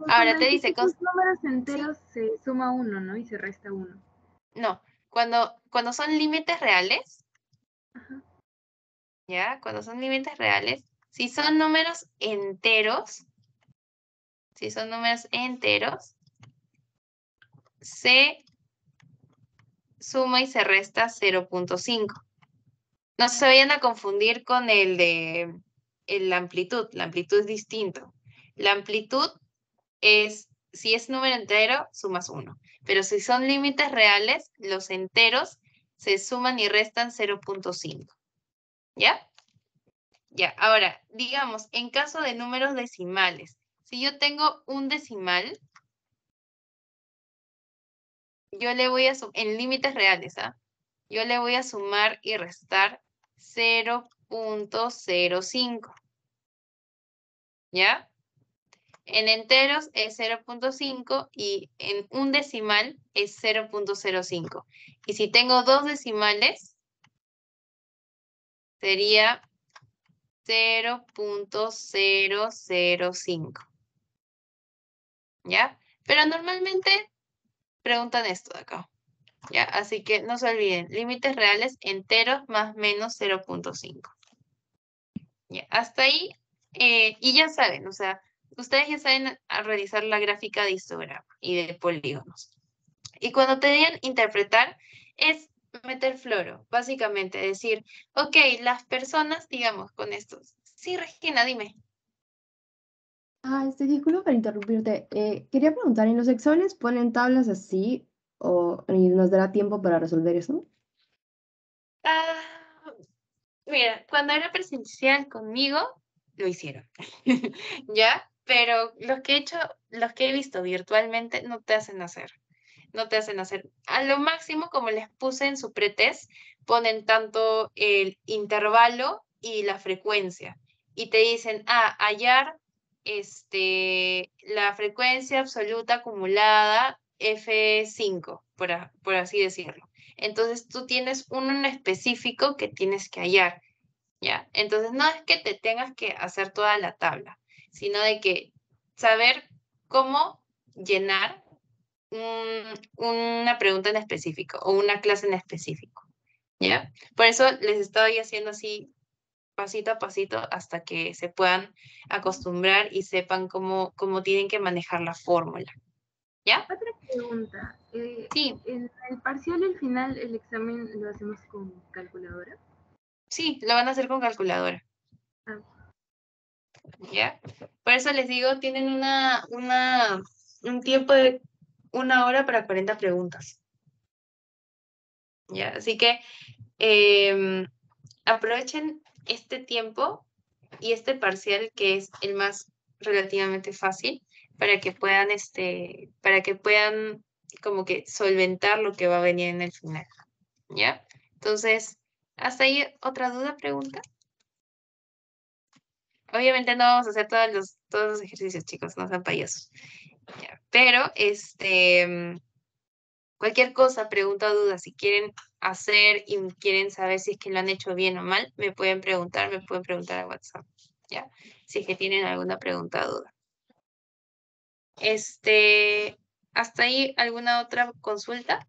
Ahora te dice, Los números enteros se suma uno, ¿no? Y se resta uno. no, cuando, cuando son límites reales, Ajá. ¿Ya? Cuando son límites reales, si son números enteros, si son números enteros, se suma y se resta 0.5. No se vayan a confundir con el de la amplitud. La amplitud es distinto. La amplitud es, si es número entero, sumas 1. Pero si son límites reales, los enteros se suman y restan 0.5. ¿Ya? Ya, ahora, digamos, en caso de números decimales, si yo tengo un decimal, yo le voy a sumar, en límites reales, ¿ah? Yo le voy a sumar y restar 0.05. ¿Ya? En enteros es 0.5 y en un decimal es 0.05. Y si tengo dos decimales, sería 0.005. ¿Ya? Pero normalmente preguntan esto de acá. ¿Ya? Así que no se olviden, límites reales enteros más menos 0.5. Ya, hasta ahí, eh, y ya saben, o sea, ustedes ya saben a realizar la gráfica de histograma y de polígonos. Y cuando te digan interpretar, es meter floro, básicamente, decir, ok, las personas, digamos, con estos. Sí, Regina, dime. Ah, este, disculpa por interrumpirte. Eh, quería preguntar, ¿en los exámenes ponen tablas así o y nos dará tiempo para resolver eso? Ah, mira, cuando era presencial conmigo, lo hicieron. ¿Ya? Pero los que he hecho, los que he visto virtualmente, no te hacen hacer. No te hacen hacer. A lo máximo, como les puse en su pretest, ponen tanto el intervalo y la frecuencia. Y te dicen, ah, hallar este, la frecuencia absoluta acumulada F5, por, por así decirlo. Entonces tú tienes uno en específico que tienes que hallar, ¿ya? Entonces no es que te tengas que hacer toda la tabla, sino de que saber cómo llenar un- una pregunta en específico o una clase en específico, ¿ya? Por eso les estoy haciendo así pasito a pasito hasta que se puedan acostumbrar y sepan cómo, cómo tienen que manejar la fórmula, ¿ya? Otra pregunta. eh, Sí, ¿En el parcial, al final, el examen lo hacemos con calculadora? sí, lo van a hacer con calculadora. Ah. ¿Ya? Por eso les digo, tienen una, una, un tiempo de una hora para 40 preguntas. ¿Ya? Así que em, aprovechen este tiempo y este parcial que es el más relativamente fácil para que puedan, este, para que puedan como que solventar lo que va a venir en el final. ¿Ya? Entonces, ¿hasta ahí otra duda, pregunta? Obviamente no vamos a hacer todos los, todos los ejercicios, chicos, no sean payasos. Pero, este, mm, cualquier cosa, pregunta o duda, si quieren hacer y quieren saber si es que lo han hecho bien o mal, me pueden preguntar, me pueden preguntar a WhatsApp, ¿ya? Si es que tienen alguna pregunta o duda. Este, ¿hasta ahí alguna otra consulta?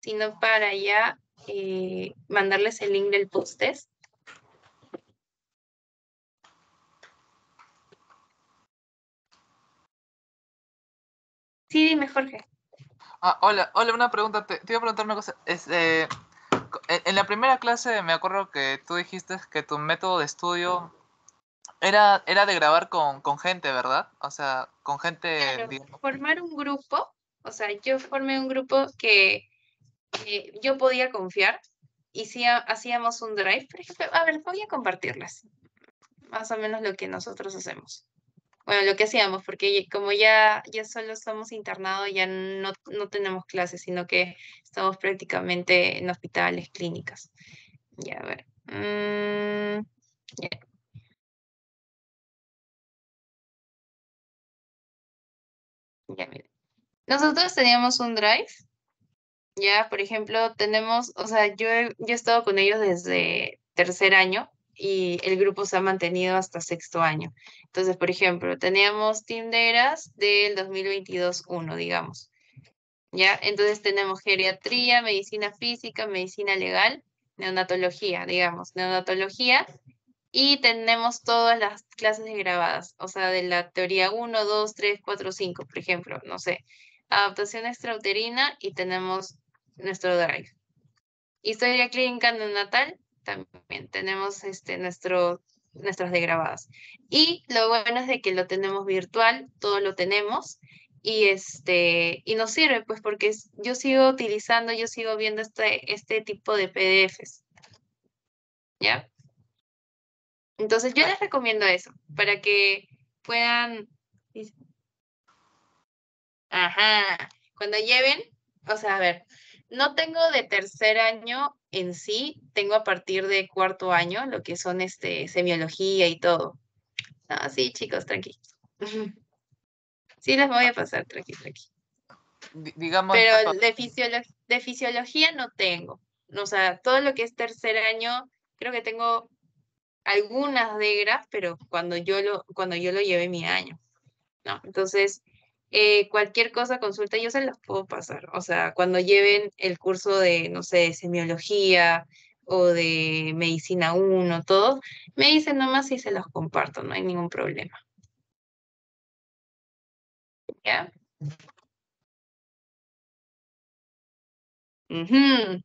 Si no, para ya eh, mandarles el link del post-test. Sí, dime, Jorge. Ah, hola, hola, una pregunta. Te, te iba a preguntar una cosa. Co- en, la primera clase me acuerdo que tú dijiste que tu método de estudio era, era de grabar con, con gente, ¿verdad? O sea, con gente, Claro, digamos. formar un grupo, o sea, yo formé un grupo que eh, yo podía confiar y ha- hacíamos un drive, por ejemplo, a ver, voy a compartirlas. más o menos lo que nosotros hacemos. Bueno, lo que hacíamos, porque como ya, ya solo estamos internados, ya no, no tenemos clases, sino que estamos prácticamente en hospitales, clínicas. Ya, a ver. Mm, ya. Ya, miren. Nosotros teníamos un drive. Ya, por ejemplo, tenemos, o sea, yo he, yo he estado con ellos desde tercer año y el grupo se ha mantenido hasta sexto año. Entonces, por ejemplo, teníamos Team Deras del 2022-1, digamos. ¿Ya? Entonces tenemos geriatría, medicina física, medicina legal, neonatología, digamos, neonatología, y tenemos todas las clases grabadas, o sea, de la teoría 1, 2, 3, 4, 5, por ejemplo, no sé, adaptación extrauterina y tenemos nuestro drive. Historia clínica neonatal, también tenemos este, nuestro, nuestras de grabadas. Y lo bueno es de que lo tenemos virtual, todo lo tenemos, y este y nos sirve pues porque yo sigo utilizando, yo sigo viendo este, este tipo de PDFs. ¿Ya? Entonces yo les recomiendo eso, para que puedan... Ajá, cuando lleven, o sea, a ver, no tengo de tercer año en sí, tengo a partir de cuarto año, lo que son este, semiología y todo. Ah, sí, chicos, tranquilos. Sí, les voy a pasar, tranqui, tranqui. Di- Digamos, Pero de, fisiolo- de fisiología no tengo. O sea, todo lo que es tercer año, creo que tengo algunas de graf, pero cuando yo lo, cuando yo lo llevé mi año. ¿no? Entonces, eh, cualquier cosa, consulta, yo se las puedo pasar. O sea, cuando lleven el curso de, no sé, de semiología o de medicina 1, todo, me dicen nomás y se los comparto, no hay ningún problema. ¿Ya? Ujú.